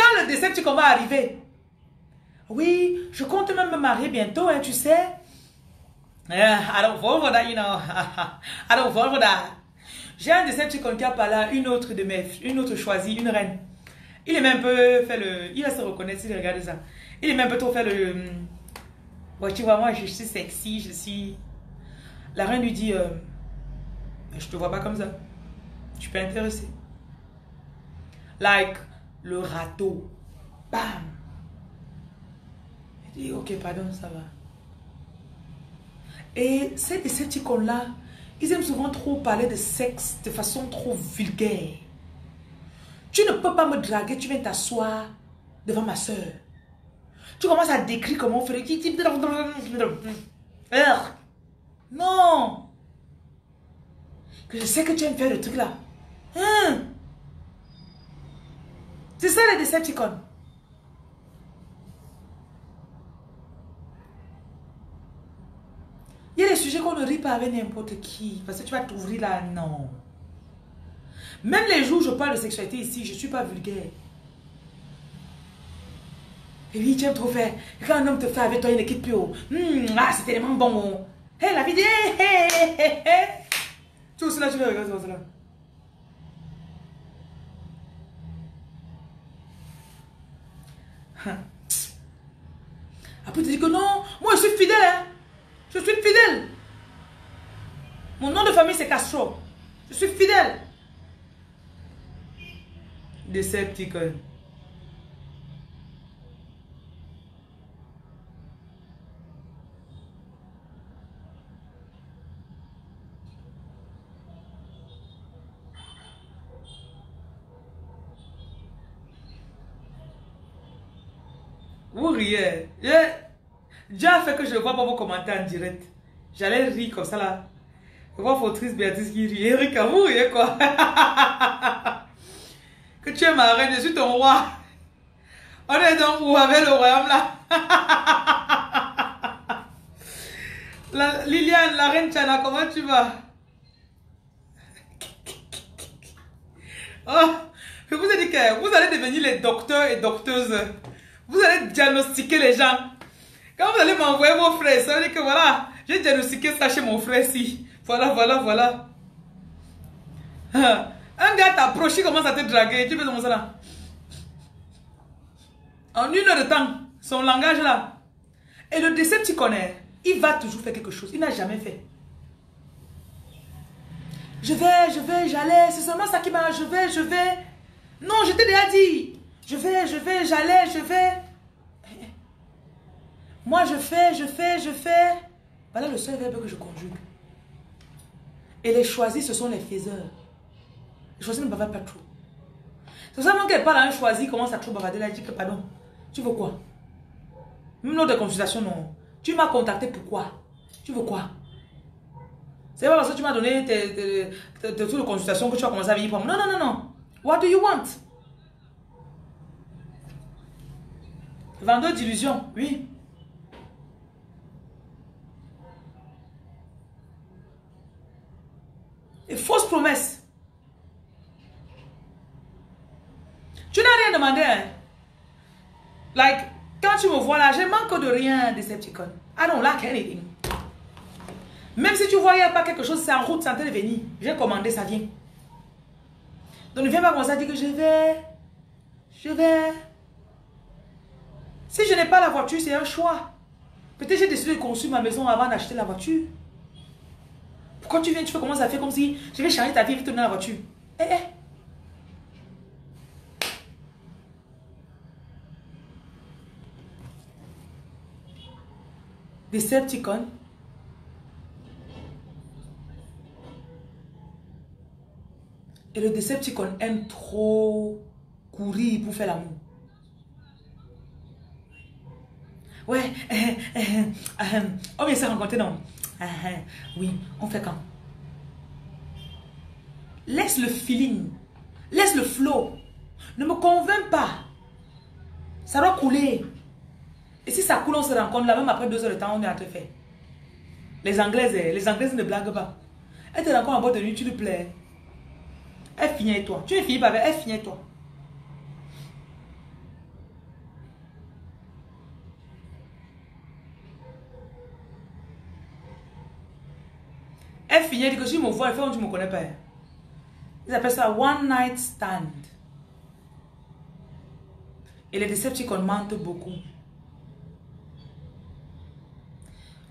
Quand le Decepticon va arriver, oui, je compte même me marier bientôt, hein, tu sais. Eh, I you know. I. J'ai un Decepticon qui a parlé à une autre de mes, une autre choisie, une reine. Il est même un peu fait le, il va se reconnaître s'il regarde ça. Il est même un peu trop fait le, hum, ouais, tu vois, moi je suis sexy, je suis. La reine lui dit, euh, je te vois pas comme ça. Tu peux intéresser. Like le râteau. Bam. Il dit, ok, pardon, ça va. Et ces Decepticons-là, ils aiment souvent trop parler de sexe de façon trop vulgaire. Tu ne peux pas me draguer, tu viens t'asseoir devant ma soeur. Tu commences à décrire comment faire. Non. Que je sais que tu aimes faire le truc là. Hein? C'est ça les Decepticons. Il y a des sujets qu'on ne rit pas avec n'importe qui. Parce que tu vas t'ouvrir là. Non. Même les jours où je parle de sexualité ici, je ne suis pas vulgaire. Et oui, tu aimes trop faire. Quand un homme te fait avec toi, il ne quitte plus. Oh. Hmm, ah, c'est tellement bon. Hé, hey, la vidéo. Hé, hé, hé, Tout cela, tu le regardes, tout cela. Après, tu dis que non, moi je suis fidèle. Hein. Je suis fidèle. Mon nom de famille c'est Castro. Je suis fidèle. Decepticon. Vous riez. Déjà fait que je vois pas vos commentaires en direct. J'allais rire comme ça là. Je vois Fautrice Béatrice qui rit. Erika, vous riez quoi Que tu es ma reine, je suis ton roi. On est donc où avec le royaume là la, Liliane, la reine Chana, comment tu vas? Oh, je vous ai dit que vous allez devenir les docteurs et docteuses. Vous allez diagnostiquer les gens. Quand vous allez m'envoyer vos frères, ça veut dire que voilà, j'ai diagnostiqué ça chez mon frère ici. Voilà, voilà, voilà. Un gars t'approche, il commence à te draguer. Tu fais comment ça là En une heure de temps, son langage là. Et le connais, il va toujours faire quelque chose. Il n'a jamais fait. Je vais, je vais, j'allais. C'est seulement ça qui m'a. Je vais, je vais. Non, je t'ai déjà dit. Je vais, je vais, j'allais, je vais. Moi, je fais, je fais, je fais. Voilà le seul verbe que je conjugue. Et les choisis, ce sont les faiseurs. Les choisis ne bavardent pas trop. C'est seulement qu'elle parle à un choisi, commence à trop bavarder, elle dit que pardon, tu veux quoi? Même lors de consultation, non. Tu m'as contacté pourquoi Tu veux quoi? C'est pas parce que tu m'as donné tes, tes, tes, de consultation que tu vas commencer à venir pour moi. Non, non, non, non. What do you want? Vendeur d'illusions, oui. Et fausse promesse. Tu n'as rien demandé. Hein? Like, quand tu me vois là, je manque de rien, Decepticon. I don't lack anything. Même si tu a pas quelque chose, c'est en route, c'est en train de venir. J'ai commandé, ça vient. Donc ne viens pas commencer à dire que je vais. Je vais. Si je n'ai pas la voiture, c'est un choix. Peut-être j'ai décidé de construire ma maison avant d'acheter la voiture. Pourquoi tu viens, tu fais commencer à faire comme si je vais changer ta vie et te donner la voiture? Eh, eh. Decepticon. Et le Decepticon aime trop courir pour faire l'amour. Ouais, oh mais s'est rencontré non. Oui, on fait quand? Laisse le feeling, laisse le flow. Ne me convainc pas. Ça doit couler. Et si ça coule, on se rencontre là, même après deux heures de temps, on est à te faire. Les Anglaises, eh, les Anglaises ne blaguent pas. Elle te rencontre en boîte de nuit, tu lui plais. Elle finit toi. Tu es fini pas avec elle finit toi. Elle finit, elle dit que si je me vois, elle fait tu ne me connais pas. Ils appellent ça one night stand. Et les Decepticons mentent beaucoup.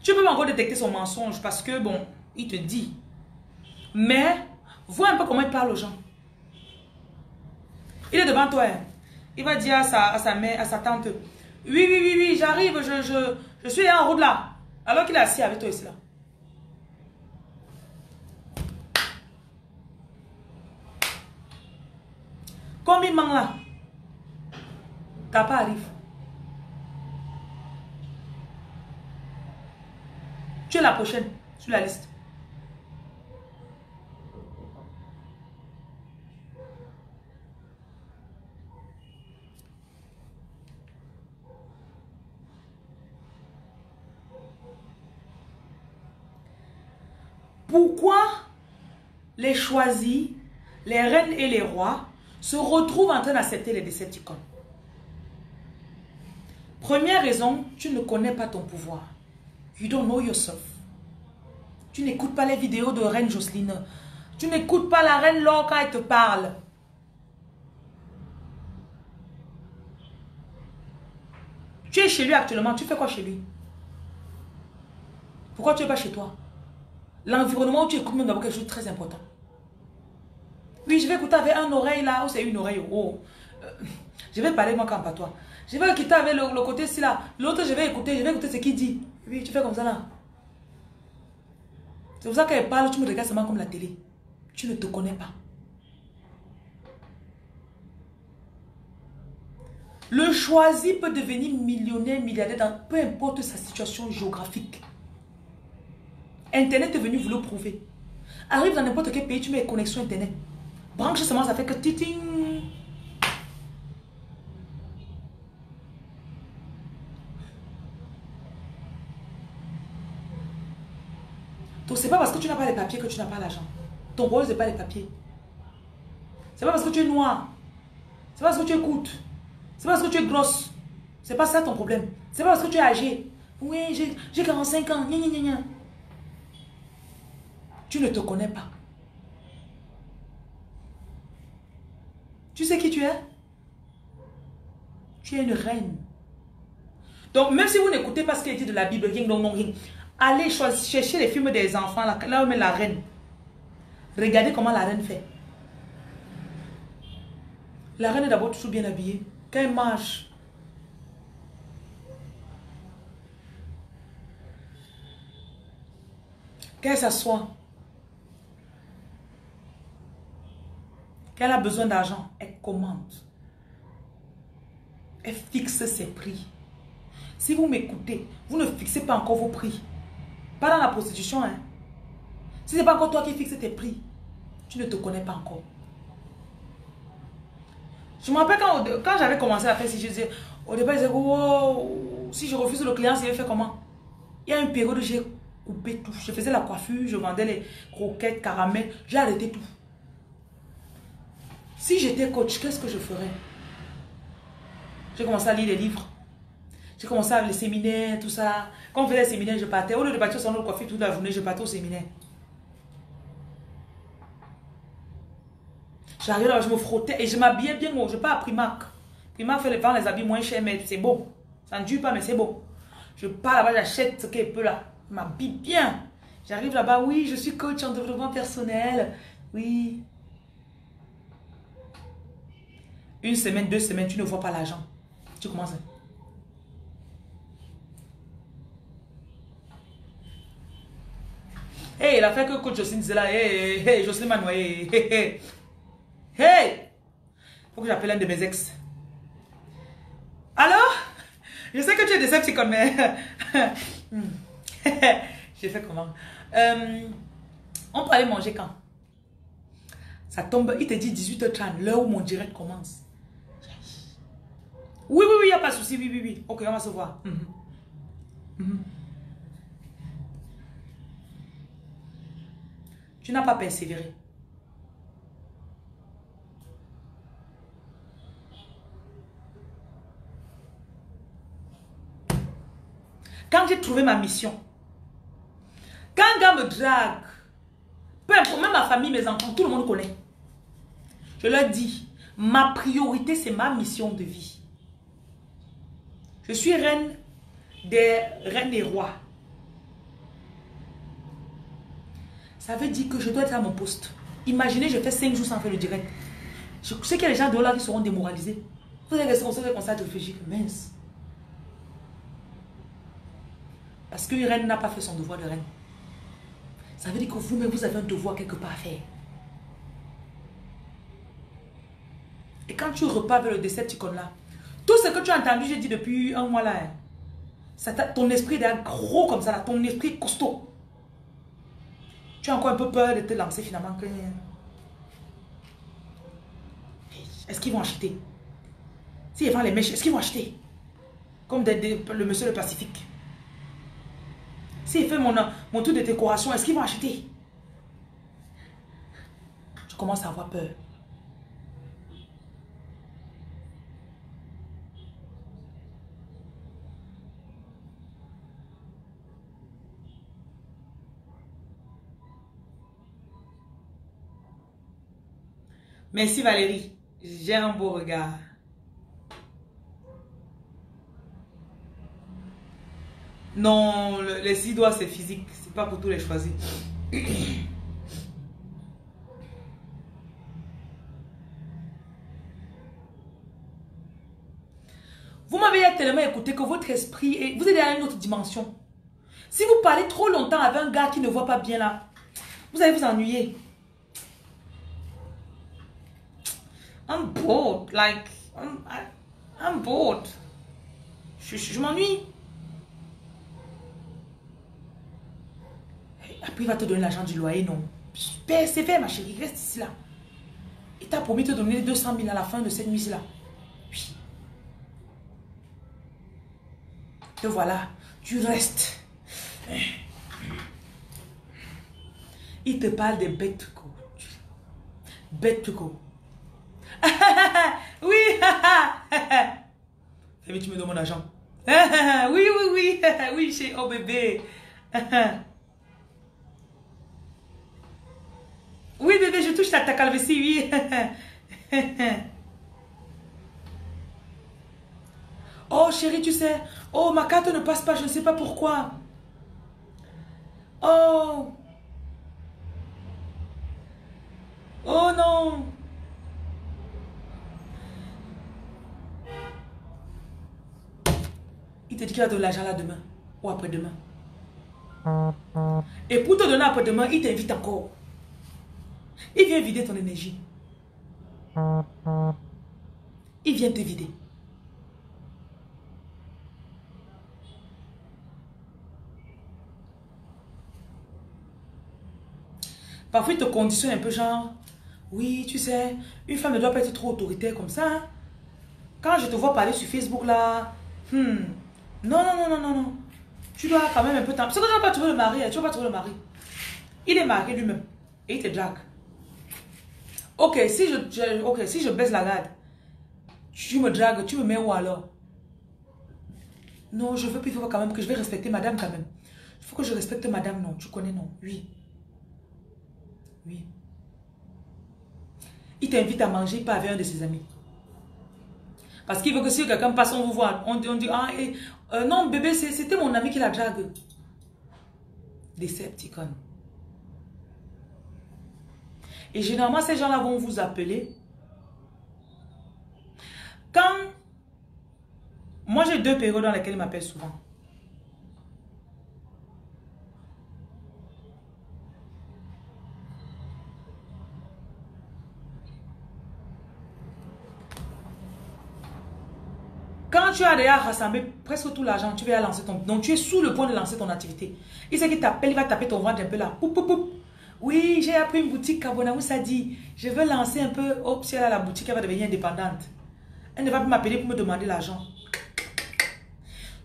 Tu peux encore détecter son mensonge parce que, bon, il te dit. Mais, vois un peu comment il parle aux gens. Il est devant toi. Il va dire à sa, mère, à sa tante, oui, oui, oui, oui, j'arrive, je, je, je suis en route là. Alors qu'il est assis avec toi ici là. Comme il manque là, arrive. Tu es la prochaine sur la liste. Pourquoi les choisis, les reines et les rois se retrouvent en train d'accepter les Decepticons Première raison, tu ne connais pas ton pouvoir. You don't know yourself. Tu n'écoutes pas les vidéos de Reine Jocelyne. Tu n'écoutes pas la Reine Laure quand elle te parle. Tu es chez lui actuellement. Tu fais quoi chez lui? Pourquoi tu n'es pas chez toi? L'environnement où tu écoutes même d'abord quelque chose de très important. Oui, je vais écouter avec un oreille là, ou c'est une oreille. Oh. Euh, je vais parler moi quand pas toi. Je vais quitter avec le, le côté-ci là. L'autre, je vais écouter, je vais écouter ce qu'il dit. Oui, tu fais comme ça là. C'est pour ça qu'elle parle, tu me regardes seulement comme la télé. Tu ne te connais pas. Le choisi peut devenir millionnaire, milliardaire dans peu importe sa situation géographique. Internet est venu vous le prouver. Arrive dans n'importe quel pays, tu mets connexion Internet. Branche seulement, ça fait que titing. Donc, c'est pas parce que tu n'as pas les papiers que tu n'as pas l'argent. Ton rôle, c'est pas les papiers. C'est pas parce que tu es noir. C'est pas parce que tu écoutes. C'est pas parce que tu es grosse. C'est pas ça ton problème. C'est pas parce que tu es âgé. Oui, j'ai 45 ans. Tu ne te connais pas. Tu sais qui tu es? Tu es une reine. Donc, même si vous n'écoutez pas ce qui est dit de la Bible, allez chercher les films des enfants, là, là où met la reine. Regardez comment la reine fait. La reine est d'abord toujours bien habillée. Quand elle marche, quand elle s'assoit, elle a besoin d'argent, elle commande. Elle fixe ses prix. Si vous m'écoutez, vous ne fixez pas encore vos prix. Pas dans la prostitution, hein. Si ce n'est pas encore toi qui fixes tes prix, tu ne te connais pas encore. Je me rappelle quand, quand j'avais commencé à faire si je disais, au départ, je disais, si je refuse le client, c'est fait comment? Il y a une période où j'ai coupé tout. Je faisais la coiffure, je vendais les croquettes, caramels, j'ai arrêté tout. Si j'étais coach, qu'est-ce que je ferais? J'ai commencé à lire des livres. J'ai commencé à les séminaires, tout ça. Quand on faisait les séminaires, je partais. Au lieu de partir au salon de coiffure toute la journée, je partais au séminaire. J'arrivais là, je me frottais et je m'habillais bien. Je pas à Primark. Primark fait les, les habits moins chers, mais c'est beau. Ça ne dure pas, mais c'est beau. Je pars là-bas, j'achète ce qu'elle peut là. Je m'habille bien. J'arrive là-bas, oui, je suis coach en développement personnel. Oui. Une semaine, deux semaines, tu ne vois pas l'argent. Tu commences. Hey, a fait que coach Jocelyne disait là, hey, hey, Jocelyne m'a hey, hey, hey. Faut que j'appelle un de mes ex. Alors, je sais que tu es décepticon, mais... J'ai fait comment? Euh, On peut aller manger quand? Ça tombe, il te dit 18h30, l'heure où mon direct commence. Oui, oui, oui, il n'y a pas de souci, oui, oui, oui. Ok, on va se voir. Mm -hmm. Tu n'as pas persévéré. Quand j'ai trouvé ma mission, quand un gars me drague, peu importe, même ma famille, mes enfants, tout le monde connaît. Je leur dis, ma priorité, c'est ma mission de vie. Je suis reine des reines et rois. Ça veut dire que je dois être à mon poste. Imaginez, je fais 5 jours sans faire le direct. Je sais qu'il y a des gens de là qui seront démoralisés. Vous allez rester comme ça, de réfléchir. Mince. Parce qu'une reine n'a pas fait son devoir de reine. Ça veut dire que vous-même, vous avez un devoir quelque part à faire. Et quand tu repars vers le Decepticon là, tout ce que tu as entendu, j'ai dit depuis un mois là, hein, ton esprit est gros comme ça là, ton esprit est costaud. Tu as encore un peu peur de te lancer finalement. Est-ce qu'ils vont acheter? S'ils vendent les mèches, est-ce qu'ils vont acheter? Comme le monsieur le Pacifique. S'il fait mon tour de décoration, est-ce qu'ils vont acheter? Je commence à avoir peur. Merci Valérie. J'ai un beau regard. Non, les six doigts, c'est physique. C'est pas pour tous les choisir. Vous m'avez tellement écouté que votre esprit, est, vous êtes dans une autre dimension. Si vous parlez trop longtemps avec un gars qui ne voit pas bien là, vous allez vous ennuyer. I'm bored. Like, I'm, I'm bored. Je, m'ennuie. Après, il va te donner l'argent du loyer, non? Fait, ma chérie. Reste ici, là. Il t'a promis de te donner 200 000 à la fin de cette nuit-là. Oui. Te voilà. Tu restes. Il te parle de bêtes to go. Bête to go. oui. Fais, tu me donnes mon argent. oui, oui, oui. oui, chez oh bébé. Oui, bébé, je touche ta, ta calvitie, oui. oh, chérie, tu sais. Oh, ma carte ne passe pas, je ne sais pas pourquoi. Oh non. Il te dit qu'il l'argent là demain ou après-demain. Et pour te donner après-demain, il t'invite encore. Il vient vider ton énergie. Il vient te vider. Parfois, il te conditionne un peu genre, oui, tu sais, une femme ne doit pas être trop autoritaire comme ça. Hein. Quand je te vois parler sur Facebook là, hmm, non, non, non, non, non, non. Tu dois quand même un peu... Parce que tu vas pas trouver le mari, tu vas pas trouver le mari. Il est marié lui-même. Et il te drague. Ok, si je, ok, si je baisse la garde, tu me dragues, tu me mets où alors? Non, je veux plus, il faut quand même que je vais respecter madame quand même. Il faut que je respecte madame, non. Tu connais, non Oui. Oui. Il t'invite à manger, pas avec un de ses amis. Parce qu'il veut que si quelqu'un passe, on vous voit. On, on dit, ah, euh, non, bébé, c'était mon ami qui la drague. Decepticon. Et généralement, ces gens-là vont vous appeler. Quand... Moi, j'ai deux périodes dans lesquelles ils m'appellent souvent. Quand tu as déjà rassemblé presque tout l'argent, tu vas lancer ton... Donc, tu es sous le point de lancer ton activité. Il sait qu'il t'appelle, il va taper ton ventre un peu là. Poup. Oui, j'ai appris une boutique où ça dit, je veux lancer un peu, oh, si elle a la boutique, elle va devenir indépendante. Elle ne va plus m'appeler pour me demander l'argent.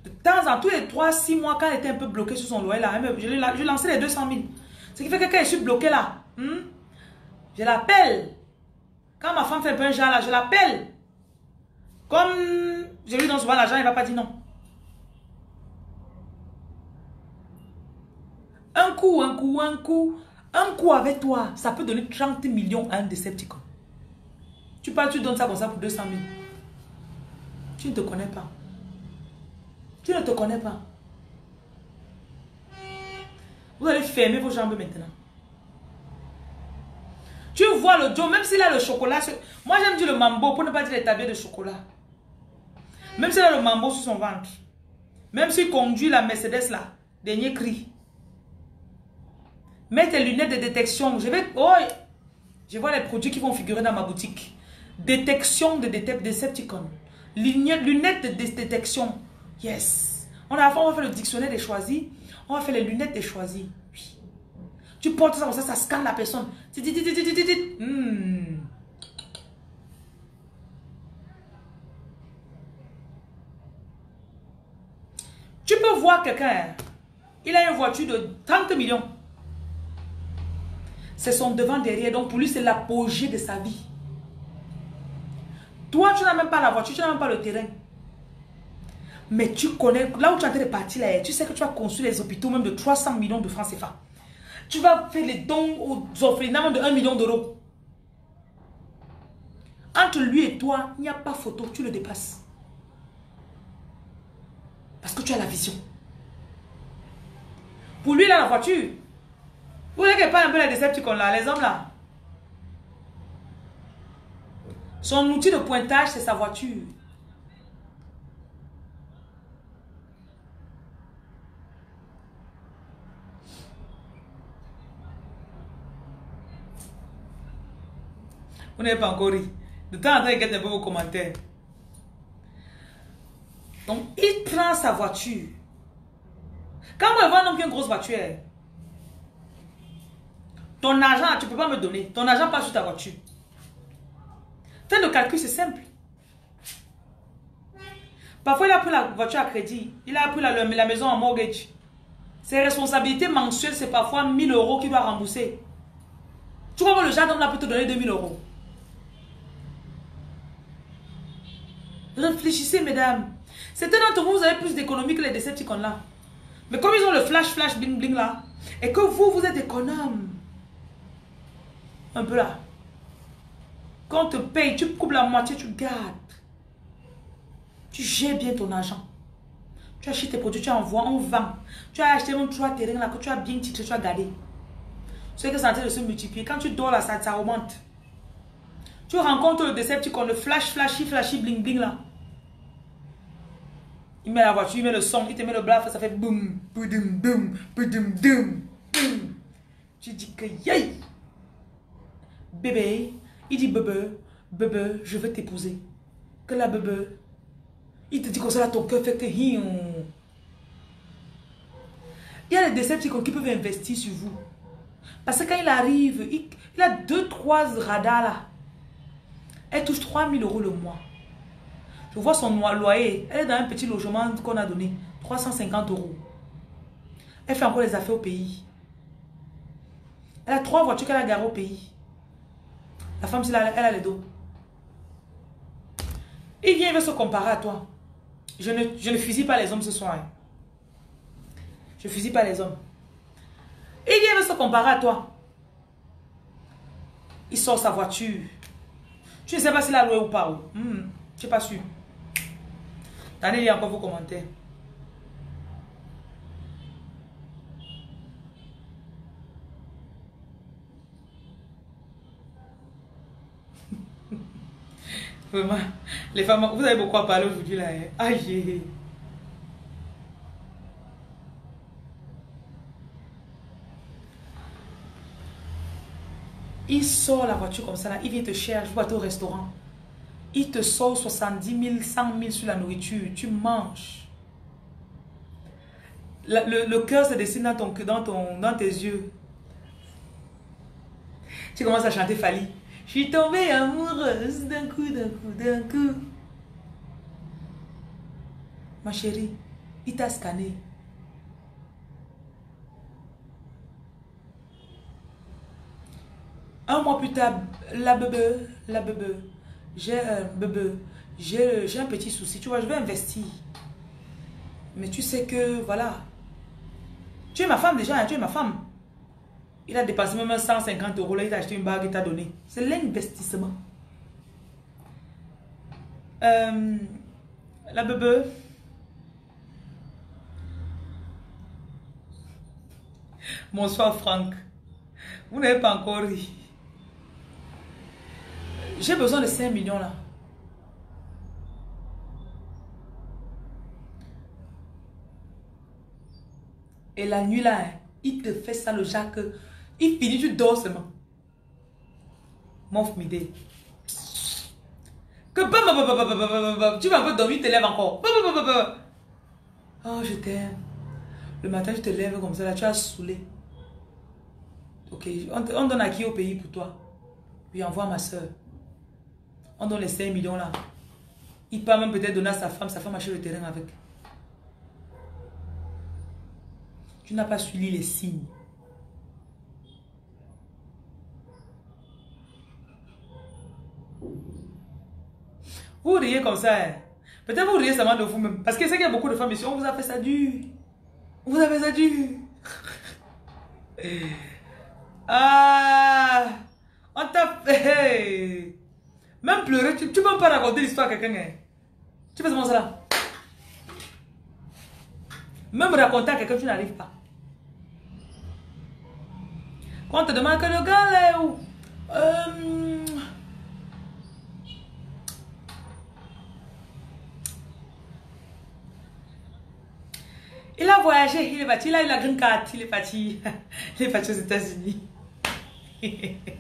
De temps en temps, tous les 3-6 mois, quand elle était un peu bloquée sur son loyer, là, je, je lançais les 200 000. Ce qui fait que quand je suis bloquée là, hmm, je l'appelle. Quand ma femme fait un peu un genre là, je l'appelle. Comme je lui donne souvent l'argent, il ne va pas dire non. Un coup, un coup, un coup. Un coup avec toi, ça peut donner 30 millions à un Decepticon. Tu parles, tu donnes ça comme ça pour 200 000. Tu ne te connais pas. Tu ne te connais pas. Vous allez fermer vos jambes maintenant. Tu vois le Joe, même s'il a le chocolat. Moi, j'aime dire le mambo pour ne pas dire les tabliers de chocolat. Même s'il a le mambo sur son ventre. Même s'il conduit la Mercedes là. Dernier cri. Mets tes lunettes de détection. Je vais... Oh, je vois les produits qui vont figurer dans ma boutique. Détection de Decepticon. Lunettes, lunettes de détection. Yes. On, a, on va faire le dictionnaire des choisis. On va faire les lunettes des choisis. Oui. Tu portes ça comme ça, ça scanne la personne. Hmm. Tu peux voir quelqu'un, hein. il a une voiture de 30 millions. C'est son devant derrière. Donc pour lui, c'est l'apogée de sa vie. Toi, tu n'as même pas la voiture, tu n'as même pas le terrain. Mais tu connais, là où tu es en train de partir, là, tu sais que tu vas construire les hôpitaux même de 300 millions de francs CFA. Tu vas faire les dons aux orphelinats de 1 million d'euros. Entre lui et toi, il n'y a pas photo, tu le dépasses. Parce que tu as la vision. Pour lui, a la voiture. Vous voulez qu'elle parle un peu la Decepticon là, les hommes là Son outil de pointage, c'est sa voiture. Vous n'avez pas encore ri. De temps en temps, il un peu vos commentaires. Donc, il prend sa voiture. Quand on voit un homme qui a une grosse voiture, ton argent, tu ne peux pas me donner. Ton argent passe sur ta voiture. Fais le calcul, c'est simple. Parfois, il a pris la voiture à crédit. Il a pris la, maison en mortgage. Ses responsabilités mensuelles, c'est parfois 1000 euros qu'il doit rembourser. Tu vois, le gendarme là peut te donner 2000 euros. Réfléchissez, mesdames. Certains d'entre vous, vous avez plus d'économie que les Decepticons là. Mais comme ils ont le flash, flash, bling, bling là, et que vous, vous êtes économe. Un peu là. Quand on te paye, tu coupes la moitié, tu gardes. Tu gères bien ton argent. Tu achètes tes produits, tu envoies, on vend. Tu as acheté même trois terrains là que tu as bien titré, tu as gardé. C'est que ça de se multiplier. Quand tu dors là, ça, ça augmente. Tu rencontres le Decepticon, le flash, flashy, flashy, bling, bling là. Il met la voiture, il met le son, il te met le bluff, ça fait boum, boum, boum, boum, boum, boum. Tu dis que yay! Bébé, il dit bébé, bébé, je veux t'épouser. Que la bébé, il te dit comme ça, ton cœur fait que Il y a des décepticons qui peuvent investir sur vous. Parce que quand il arrive, il, il a deux, trois radars là. Elle touche 3000 euros le mois. Je vois son loyer. Elle est dans un petit logement qu'on a donné. 350 euros. Elle fait encore les affaires au pays. Elle a trois voitures qu'elle a garées au pays. La femme, elle a les dos. Il vient, il veut se comparer à toi. Je ne, je ne fusille pas les hommes ce soir. Je ne fusille pas les hommes. Il vient, il veut se comparer à toi. Il sort sa voiture. Tu ne sais pas s'il a loué ou pas. Je ne suis pas sûr. Donnez il encore vos commentaires. Vraiment, les femmes, vous avez beaucoup à parler aujourd'hui là. Hein? Aïe. Il sort la voiture comme ça là, il vient te chercher, vous au restaurant. Il te sort 70 000, 100 000 sur la nourriture, tu manges. Le, cœur se dessine dans, ton, dans, ton, dans tes yeux. Tu commences à chanter Fali. Je suis tombée amoureuse d'un coup, d'un coup, d'un coup. Ma chérie, il t'a scanné. Un mois plus tard, la bébé, la bébé, j'ai un bébé, j'ai un petit souci. Tu vois, je vais investir. Mais tu sais que, voilà. Tu es ma femme déjà, hein, tu es ma femme. Il a dépassé même 150 euros, là, il t'a acheté une bague, il t'a donné. C'est l'investissement. Euh, la bébé. Bonsoir Franck. Vous n'avez pas encore ri. J'ai besoin de 5 millions là. Et la nuit là, hein, il te fait ça le Jacques. Il finit, tu dors seulement. Mon fumidé. Que bah, bah, bah, tu vas un peu dormir, tu te lèves encore. Oh, je t'aime. Le matin, tu te lèves comme ça, là, tu as saoulé. Ok, on, on donne à qui au pays pour toi? Lui envoie ma soeur. On donne les 5 millions là. Il peut même peut-être donner à sa femme, sa femme achète le terrain avec. Tu n'as pas suivi les signes. Vous riez comme ça. Hein. Peut-être vous riez seulement de vous-même. Parce que c'est qu'il y a beaucoup de femmes ici. On vous a fait ça dur. On vous a fait ça dur. ah, on t'a fait. Même pleurer, tu ne peux même pas raconter l'histoire à quelqu'un. Hein. Tu fais seulement ça Même raconter à quelqu'un, tu n'arrives pas. Quand on te demande que le gars là est où euh, Il a voyagé, il est parti, il a green card, il est parti, il est parti aux États-Unis.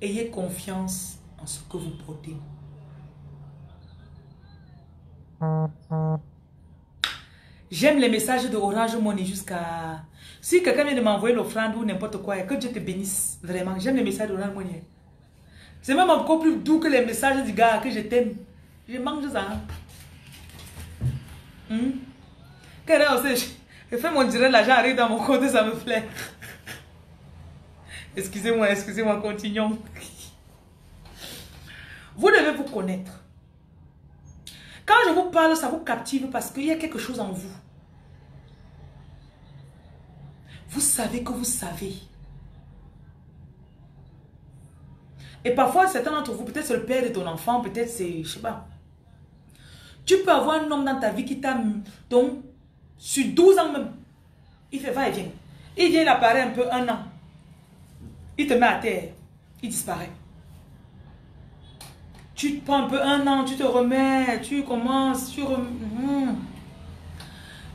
Ayez confiance en ce que vous portez. J'aime les messages de Orange Money jusqu'à si quelqu'un vient de m'envoyer l'offrande ou n'importe quoi, que Dieu te bénisse. Vraiment, j'aime les messages Ronald Monnier. C'est même encore plus doux que les messages du gars que je t'aime. Je mange ça. Hmm? je fais mon direct, l'argent arrive dans mon compte, ça me plaît. excusez-moi, excusez-moi, continuons. Vous devez vous connaître. Quand je vous parle, ça vous captive parce qu'il y a quelque chose en vous. Vous savez que vous savez. Et parfois, certains d'entre vous, peut-être c'est le père de ton enfant, peut-être c'est, je sais pas. Tu peux avoir un homme dans ta vie qui t'a, donc, sur 12 ans même, il fait va et vient. Il vient, il apparaît un peu un an. Il te met à terre. Il disparaît. Tu te prends un peu un an, tu te remets, tu commences, tu remets. Hmm.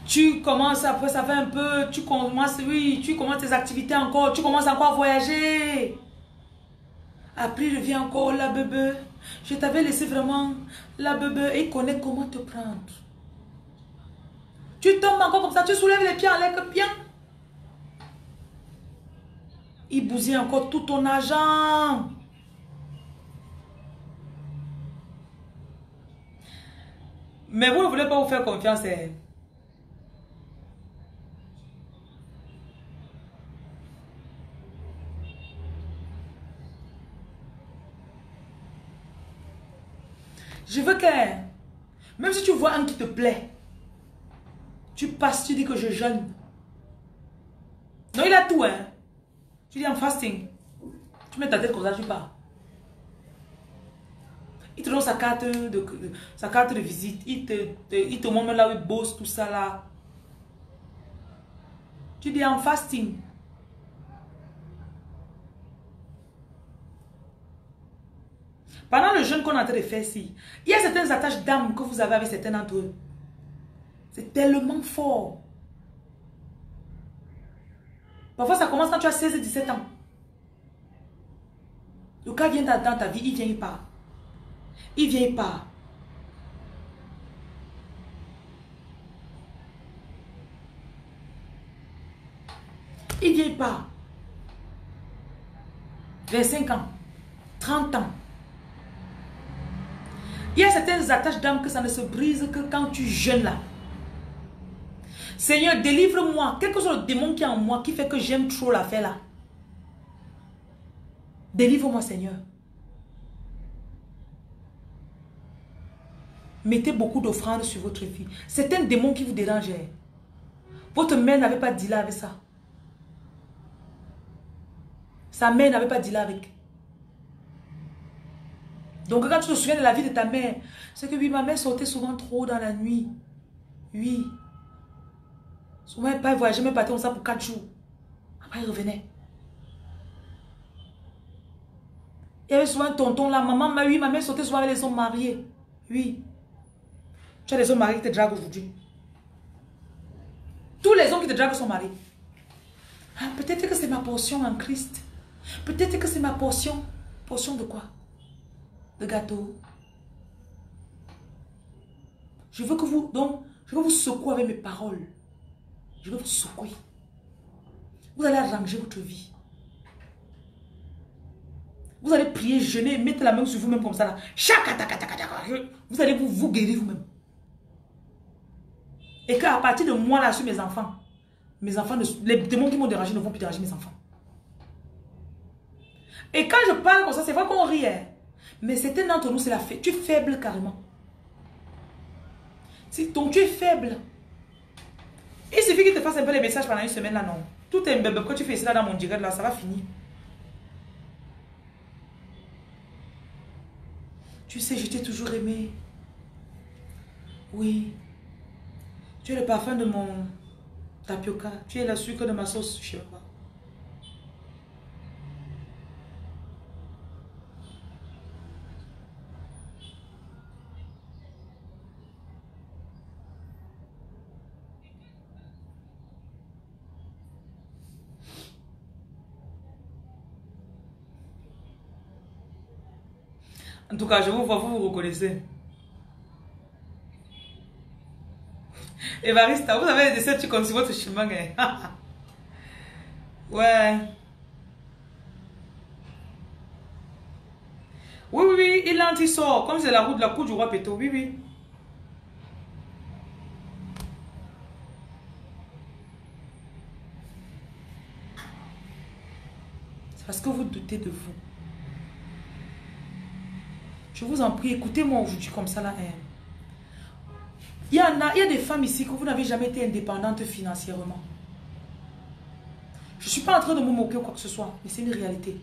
Tu commences, après ça fait un peu, tu commences, oui, tu commences tes activités encore, tu commences encore à voyager. Après, je viens encore la bébé. Je t'avais laissé vraiment la bébé il connaît comment te prendre. Tu tombes encore comme ça, tu soulèves les pieds en l'air que bien. Il bousille encore tout ton argent. Mais vous ne voulez pas vous faire confiance. Hein? Je veux que, même si tu vois un qui te plaît, tu passes, tu dis que je jeûne. Non, il a tout, hein. Tu dis en fasting. Tu mets ta tête comme ça, tu pars. Il te donne sa carte de, sa de visite. Il te, il te montre là où il bosse, tout ça là. Tu dis en fasting. Pendant le jeûne qu'on est en train de faire ici, il y a certaines attaches d'âme que vous avez avec certains d'entre eux. C'est tellement fort. Parfois, ça commence quand tu as 16 et 17 ans. Le cas vient dans ta vie, il vient, il part. Il vient, il part. Il vient, part. 25 ans, 30 ans. Il y a certaines attaches d'âme que ça ne se brise que quand tu jeûnes là. Seigneur, délivre-moi. Quel que soit le démon qui est en moi qui fait que j'aime trop l'affaire là. Délivre-moi, Seigneur. Mettez beaucoup d'offrandes sur votre vie. C'est un démon qui vous dérangeait. Votre mère n'avait pas dit là avec ça. Sa mère n'avait pas dit là avec. Donc quand tu te souviens de la vie de ta mère, c'est que oui, ma mère sortait souvent trop dans la nuit. Oui. Souvent, elle voyageait, même partait comme ça pour 4 jours. Après, elle revenait. Il y avait souvent un tonton là, maman, ma, oui, ma mère sortait souvent avec les hommes mariés. Oui. Tu as des hommes mariés qui te draguent aujourd'hui. Tous les hommes qui te draguent sont mariés. Ah, Peut-être que c'est ma portion en Christ. Peut-être que c'est ma portion. Portion de quoi? De gâteau. Je veux que vous, donc, je veux vous secouer avec mes paroles. Je veux vous secouer. Vous allez arranger votre vie. Vous allez prier, jeûner, mettre la main sur vous-même comme ça. Là. Vous allez vous, vous guérir vous-même. Et qu'à partir de moi, là, sur mes enfants, mes enfants, les démons qui m'ont dérangé ne vont plus déranger mes enfants. Et quand je parle comme ça, c'est vrai qu'on rit. hein. Mais certains d'entre nous, c'est la faible. Tu es faible carrément. Donc tu es faible. Il suffit qu'il te fasse un peu les messages pendant une semaine là, non. Tout est bébé. Quand tu fais ça dans mon direct là, ça va finir. Tu sais, je t'ai toujours aimé. Oui. Tu es le parfum de mon tapioca. Tu es la sucre de ma sauce, je sais pas. En tout cas, je vous vois, vous vous reconnaissez. Evarista, vous avez des dessins, tu continues votre chemin. hein. ouais. Oui, oui, oui, il entre, il sort. Comme c'est la route de la cour du roi Péto. Oui, oui. C'est parce que vous doutez de vous. Je vous en prie, écoutez-moi aujourd'hui comme ça là. hein. Il y a, des femmes ici que vous n'avez jamais été indépendantes financièrement. Je ne suis pas en train de me moquer ou quoi que ce soit, mais c'est une réalité.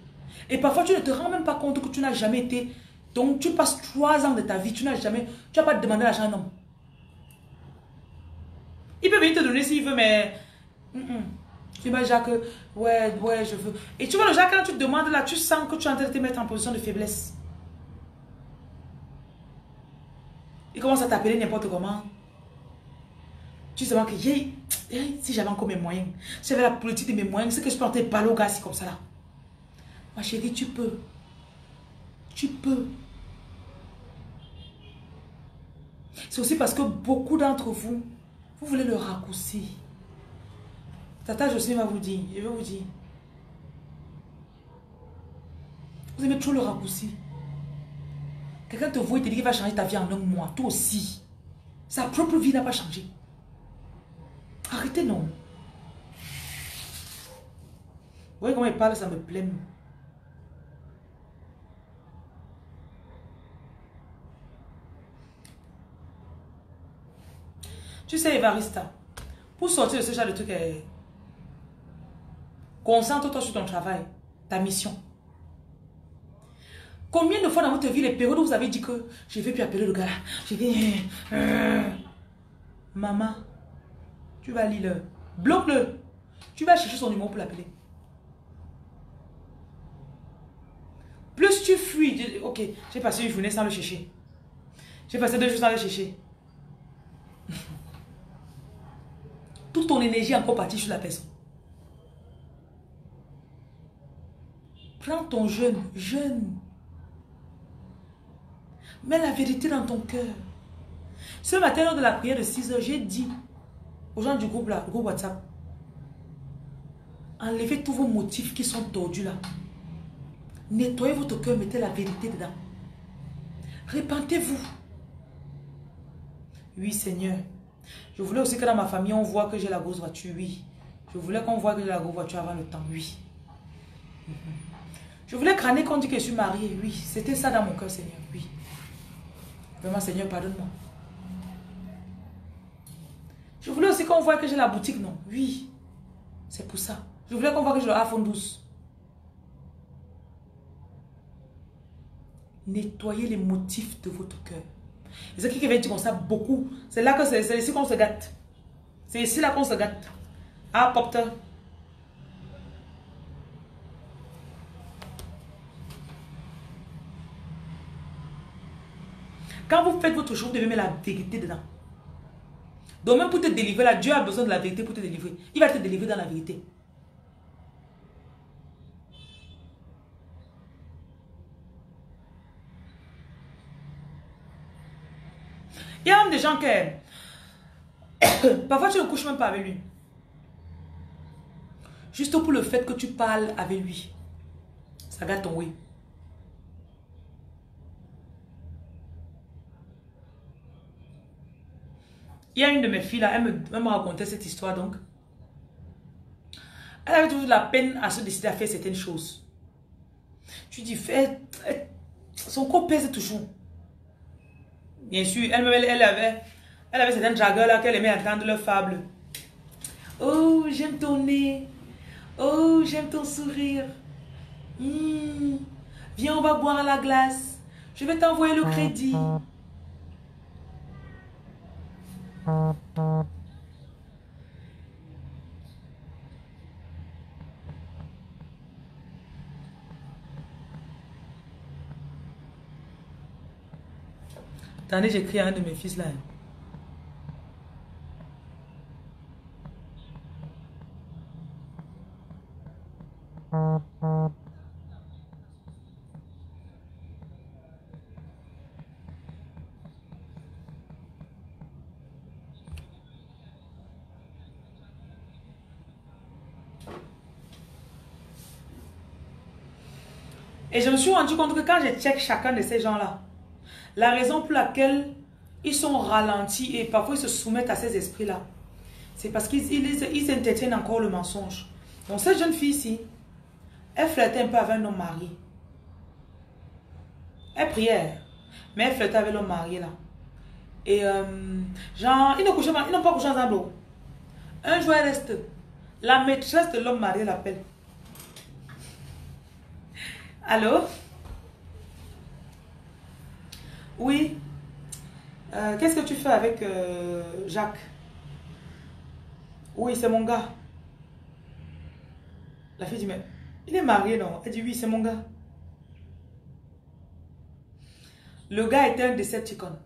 Et parfois, tu ne te rends même pas compte que tu n'as jamais été. Donc, tu passes trois ans de ta vie, tu n'as jamais. Tu n'as pas demandé l'argent à un homme. Il peut venir te donner s'il veut, mais. Mm, mm. Tu vas Jacques, ouais, ouais, je veux. Et tu vois, Jacques, quand tu te demandes là, tu sens que tu es en train de te mettre en position de faiblesse. Il commence à t'appeler n'importe comment. Tu sais que si j'avais encore mes moyens, si j'avais la politique de mes moyens, c'est que je entrer balle au gars, comme ça là. Ma chérie, tu peux. Tu peux. C'est aussi parce que beaucoup d'entre vous, vous voulez le raccourci. Tata Jocelyne va vous dire, je vais vous dire. Vous aimez trop le raccourci. Quelqu'un te voit et te dit qu'il va changer ta vie en un mois. Toi aussi. Sa propre vie n'a pas changé. Arrêtez, non. Vous voyez comment il parle, ça me plaît. Tu sais, Evarista, pour sortir de ce genre de truc, eh, concentre-toi sur ton travail, ta mission. Combien de fois dans votre vie, les périodes où vous avez dit que je ne vais plus appeler le gars là, je vais... euh, Maman, tu vas lire le. Bloque-le. Tu vas chercher son numéro pour l'appeler. Plus tu fuis, ok, j'ai passé une journée sans le chercher. J'ai passé deux jours sans le chercher. Toute ton énergie est encore partie sur la personne. Prends ton jeûne, jeûne. Mets la vérité dans ton cœur. Ce matin, lors de la prière de 6 heures, j'ai dit aux gens du groupe groupe WhatsApp, enlevez tous vos motifs qui sont tordus là. Nettoyez votre cœur, mettez la vérité dedans. Répentez-vous. Oui, Seigneur. Je voulais aussi que dans ma famille, on voit que j'ai la grosse voiture, oui. Je voulais qu'on voit que j'ai la grosse voiture avant le temps, oui. Mhm. Je voulais crâner qu'on dit que je suis mariée, oui. C'était ça dans mon cœur, Seigneur, oui. Vraiment, Seigneur, pardonne-moi. Je voulais aussi qu'on voit que j'ai la boutique, non? Oui. C'est pour ça. Je voulais qu'on voit que j'ai le iPhone 12. Nettoyez les motifs de votre cœur. Et ce qui vient dire comme ça beaucoup. C'est là que c'est c'est ici qu'on se gâte. C'est ici là qu'on se gâte. Ah, porteur. Quand vous faites votre chose, vous devez mettre la vérité dedans. Donc même pour te délivrer, là, Dieu a besoin de la vérité pour te délivrer. Il va te délivrer dans la vérité. Il y a même des gens qui... Parfois, tu ne couches même pas avec lui. Juste pour le fait que tu parles avec lui. Ça gâte ton oui. Il y a une de mes filles là, elle me, racontait cette histoire donc. Elle avait toujours de la peine à se décider à faire certaines choses. Tu dis, fais, son corps pèse toujours. Bien sûr, elle, elle, avait, elle avait certaines dragueurs là qu'elle aimait entendre leurs fables. Oh, j'aime ton nez. Oh, j'aime ton sourire. Hmm. Viens, on va boire à la glace. Je vais t'envoyer le crédit. Attendez, j'écris à un de mes fils là. Rendu compte que quand je check chacun de ces gens-là, la raison pour laquelle ils sont ralentis et parfois ils se soumettent à ces esprits-là, c'est parce qu'ils ils, encore le mensonge. Donc cette jeune fille ici, elle flirtait un peu avec un homme marié. Elle priait, mais elle flirtait avec l'homme marié là. Et euh, genre, ils n'ont pas couché ensemble. Un jour, elle reste. La maîtresse de l'homme marié l'appelle. Allô? Oui. Euh, qu'est-ce que tu fais avec euh, Jacques? Oui, c'est mon gars. La fille dit, mais il est marié, non? Elle dit, oui, c'est mon gars. Le gars était un Decepticon.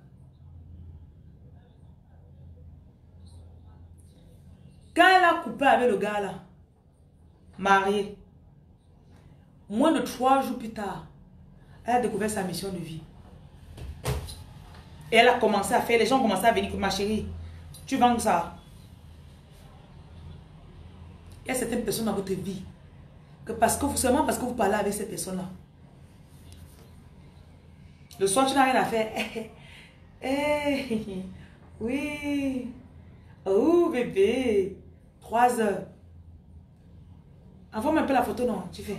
Quand elle a coupé avec le gars là, marié, moins de trois jours plus tard, elle a découvert sa mission de vie. Et elle a commencé à faire, les gens ont commencé à venir, ma chérie, tu vends ça. Il y a certaines personnes dans votre vie, que parce que vous, seulement parce que vous parlez avec ces personnes-là. Le soir, tu n'as rien à faire. Eh, oui. Oh, bébé. Trois heures. Envoie-moi un peu la photo, non, tu fais.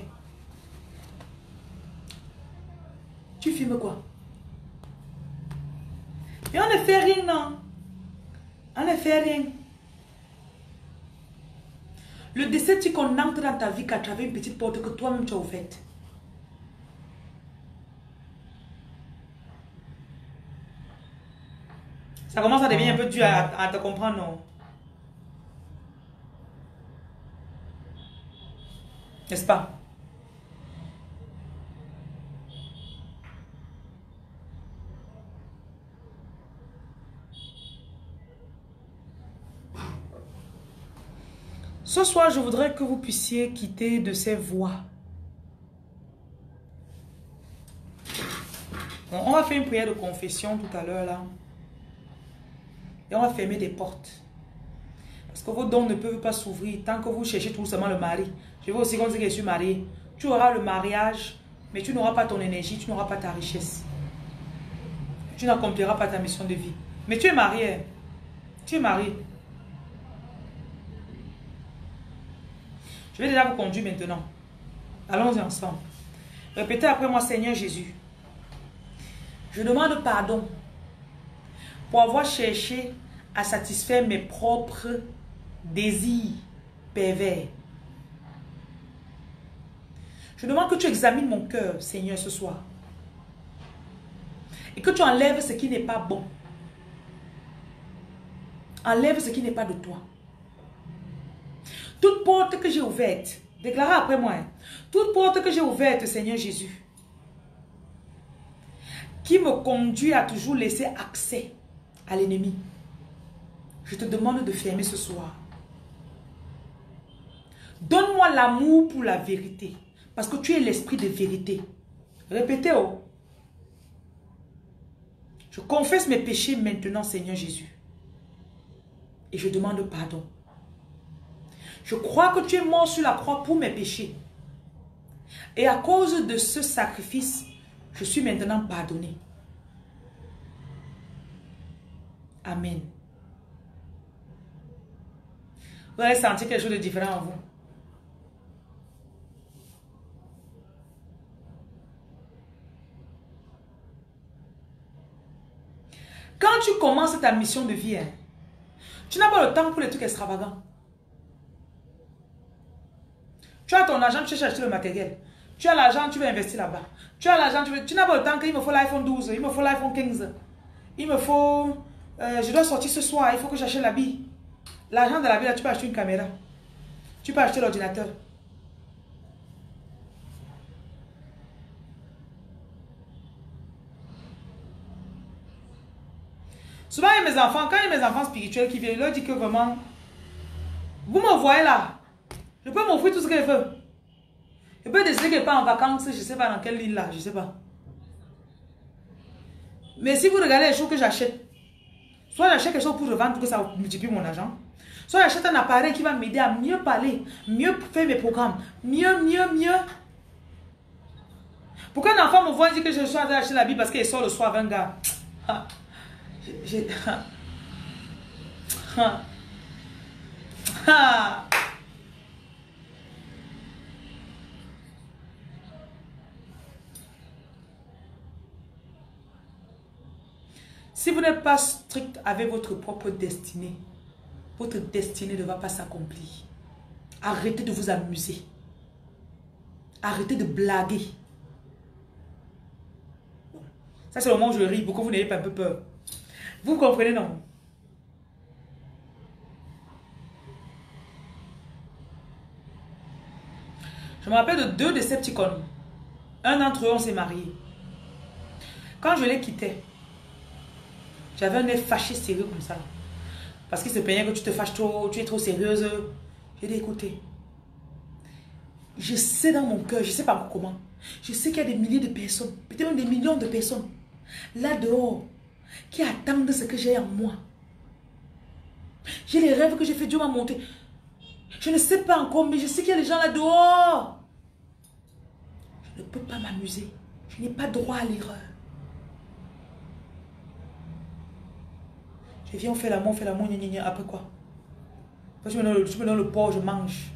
Tu filmes quoi? Et on ne fait rien, non On ne fait rien. Le décès, tu qu'on entre dans ta vie qu'à travers une petite porte que toi-même tu as ouverte. Ça commence à devenir un peu dur à, à te comprendre, non N'est-ce pas? Ce soir, je voudrais que vous puissiez quitter de ces voies. on va faire une prière de confession tout à l'heure là. Et on va fermer des portes. Parce que vos dons ne peuvent pas s'ouvrir tant que vous cherchez tout simplement le mari. Je veux aussi qu'on dise que je suis marié. Tu auras le mariage, mais tu n'auras pas ton énergie, tu n'auras pas ta richesse. Tu n'accompliras pas ta mission de vie. Mais tu es marié. Tu es marié. Je vais déjà vous conduire maintenant. Allons-y ensemble. Répétez après moi, Seigneur Jésus. Je demande pardon pour avoir cherché à satisfaire mes propres désirs pervers. Je demande que tu examines mon cœur, Seigneur, ce soir. Et que tu enlèves ce qui n'est pas bon. Enlève ce qui n'est pas de toi. Toute porte que j'ai ouverte, déclarez après moi, toute porte que j'ai ouverte, Seigneur Jésus, qui me conduit à toujours laisser accès à l'ennemi. Je te demande de fermer ce soir. Donne-moi l'amour pour la vérité. Parce que tu es l'esprit de vérité. Répétez, oh. Je confesse mes péchés maintenant, Seigneur Jésus. Et je demande pardon. Je crois que tu es mort sur la croix pour mes péchés. Et à cause de ce sacrifice, je suis maintenant pardonné. Amen. Vous allez sentir quelque chose de différent en vous. Quand tu commences ta mission de vie, hein, tu n'as pas le temps pour les trucs extravagants. Tu as ton argent, tu cherches acheter le matériel. Tu as l'argent, tu veux investir là-bas. Tu as l'argent, tu veux... Tu n'as pas le temps qu'il me faut l'iPhone 12, il me faut l'iPhone 15. Il me faut... Euh, je dois sortir ce soir, il faut que j'achète la bille. L'argent de la vie, tu peux acheter une caméra. Tu peux acheter l'ordinateur. Souvent, il y a mes enfants, quand il y a mes enfants spirituels qui viennent, je leur dis que vraiment, vous me voyez là, je peux m'offrir tout ce que je veux. Je peux décider qu'elle part en vacances, je ne sais pas dans quelle île là, je ne sais pas. Mais si vous regardez les choses que j'achète, soit j'achète quelque chose pour revendre pour que ça multiplie mon argent, soit j'achète un appareil qui va m'aider à mieux parler, mieux faire mes programmes, mieux, mieux, mieux. Pourquoi un enfant me voit dire que je suis en train d'acheter la Bible parce qu'il sort le soir avec un gars j'ai... Si vous n'êtes pas strict avec votre propre destinée, votre destinée ne va pas s'accomplir. Arrêtez de vous amuser. Arrêtez de blaguer. Ça, c'est le moment où je ris pour que vous n'ayez pas un peu peur. Vous comprenez, non? Je me rappelle de deux de ces petits cons. Un d'entre eux, on s'est marié. Quand je les quittais, j'avais un nez fâché sérieux comme ça. Parce qu'il se plaignait que tu te fâches trop, tu es trop sérieuse. J'ai dit, écoutez, je sais dans mon cœur, je ne sais pas comment, je sais qu'il y a des milliers de personnes, peut-être même des millions de personnes, là dehors, qui attendent ce que j'ai en moi. J'ai les rêves que j'ai fait, Dieu m'a monté. Je ne sais pas encore, mais je sais qu'il y a des gens là dehors. Je ne peux pas m'amuser. Je n'ai pas droit à l'erreur. Je viens, on fait l'amour, on fait l'amour, après quoi? Après, je me, donne, je me donne le porc, je mange.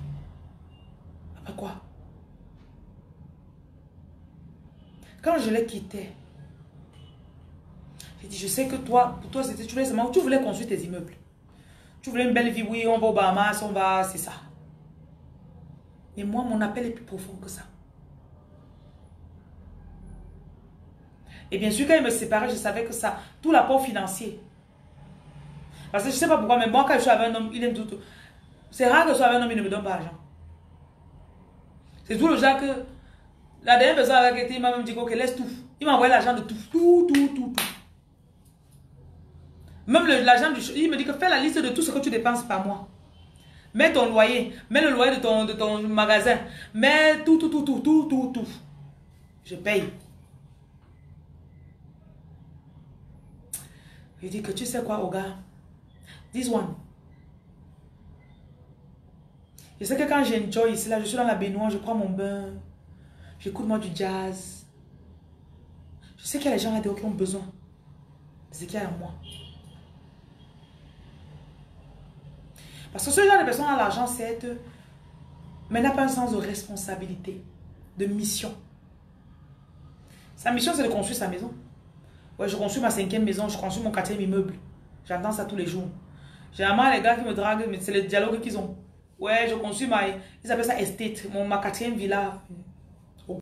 Après quoi? Quand je l'ai quitté, j'ai dit, je sais que toi, pour toi, c'était, tu voulais tu voulais construire tes immeubles. Tu voulais une belle vie, oui, on va au Bahamas, on va, c'est ça. Mais moi, mon appel est plus profond que ça. Et bien sûr, quand il me séparait, je savais que ça, tout l'apport financier. Parce que je sais pas pourquoi, mais moi, quand je suis avec un homme, il aime tout. tout. C'est rare que je sois avec un homme, il ne me donne pas d'argent. C'est tout le genre que la dernière personne avec qui il m'a même dit, ok, laisse tout. Il m'a envoyé l'argent de tout, tout, tout, tout, tout. Même l'argent du... Il me dit que fais la liste de tout ce que tu dépenses par mois. Mets ton loyer, mets le loyer de ton, de ton magasin, mets tout, tout, tout, tout, tout, tout, tout. Je paye. Il dit que tu sais quoi, Oga? This one. Je sais que quand j'enjoy ici, là, je suis dans la baignoire, je prends mon bain, j'écoute moi du jazz. Je sais qu'il y a des gens là qui ont besoin C'est ce qu'il y a à moi. Parce que ce genre de personne a l'argent, c'est mais n'a pas un sens de responsabilité, de mission. Sa mission, c'est de construire sa maison. Ouais, je construis ma cinquième maison, je construis mon quatrième immeuble. J'entends ça tous les jours. Généralement, les gars qui me draguent, c'est le dialogue qu'ils ont. Ouais, je construis ma... Ils appellent ça estate, mon, ma quatrième villa.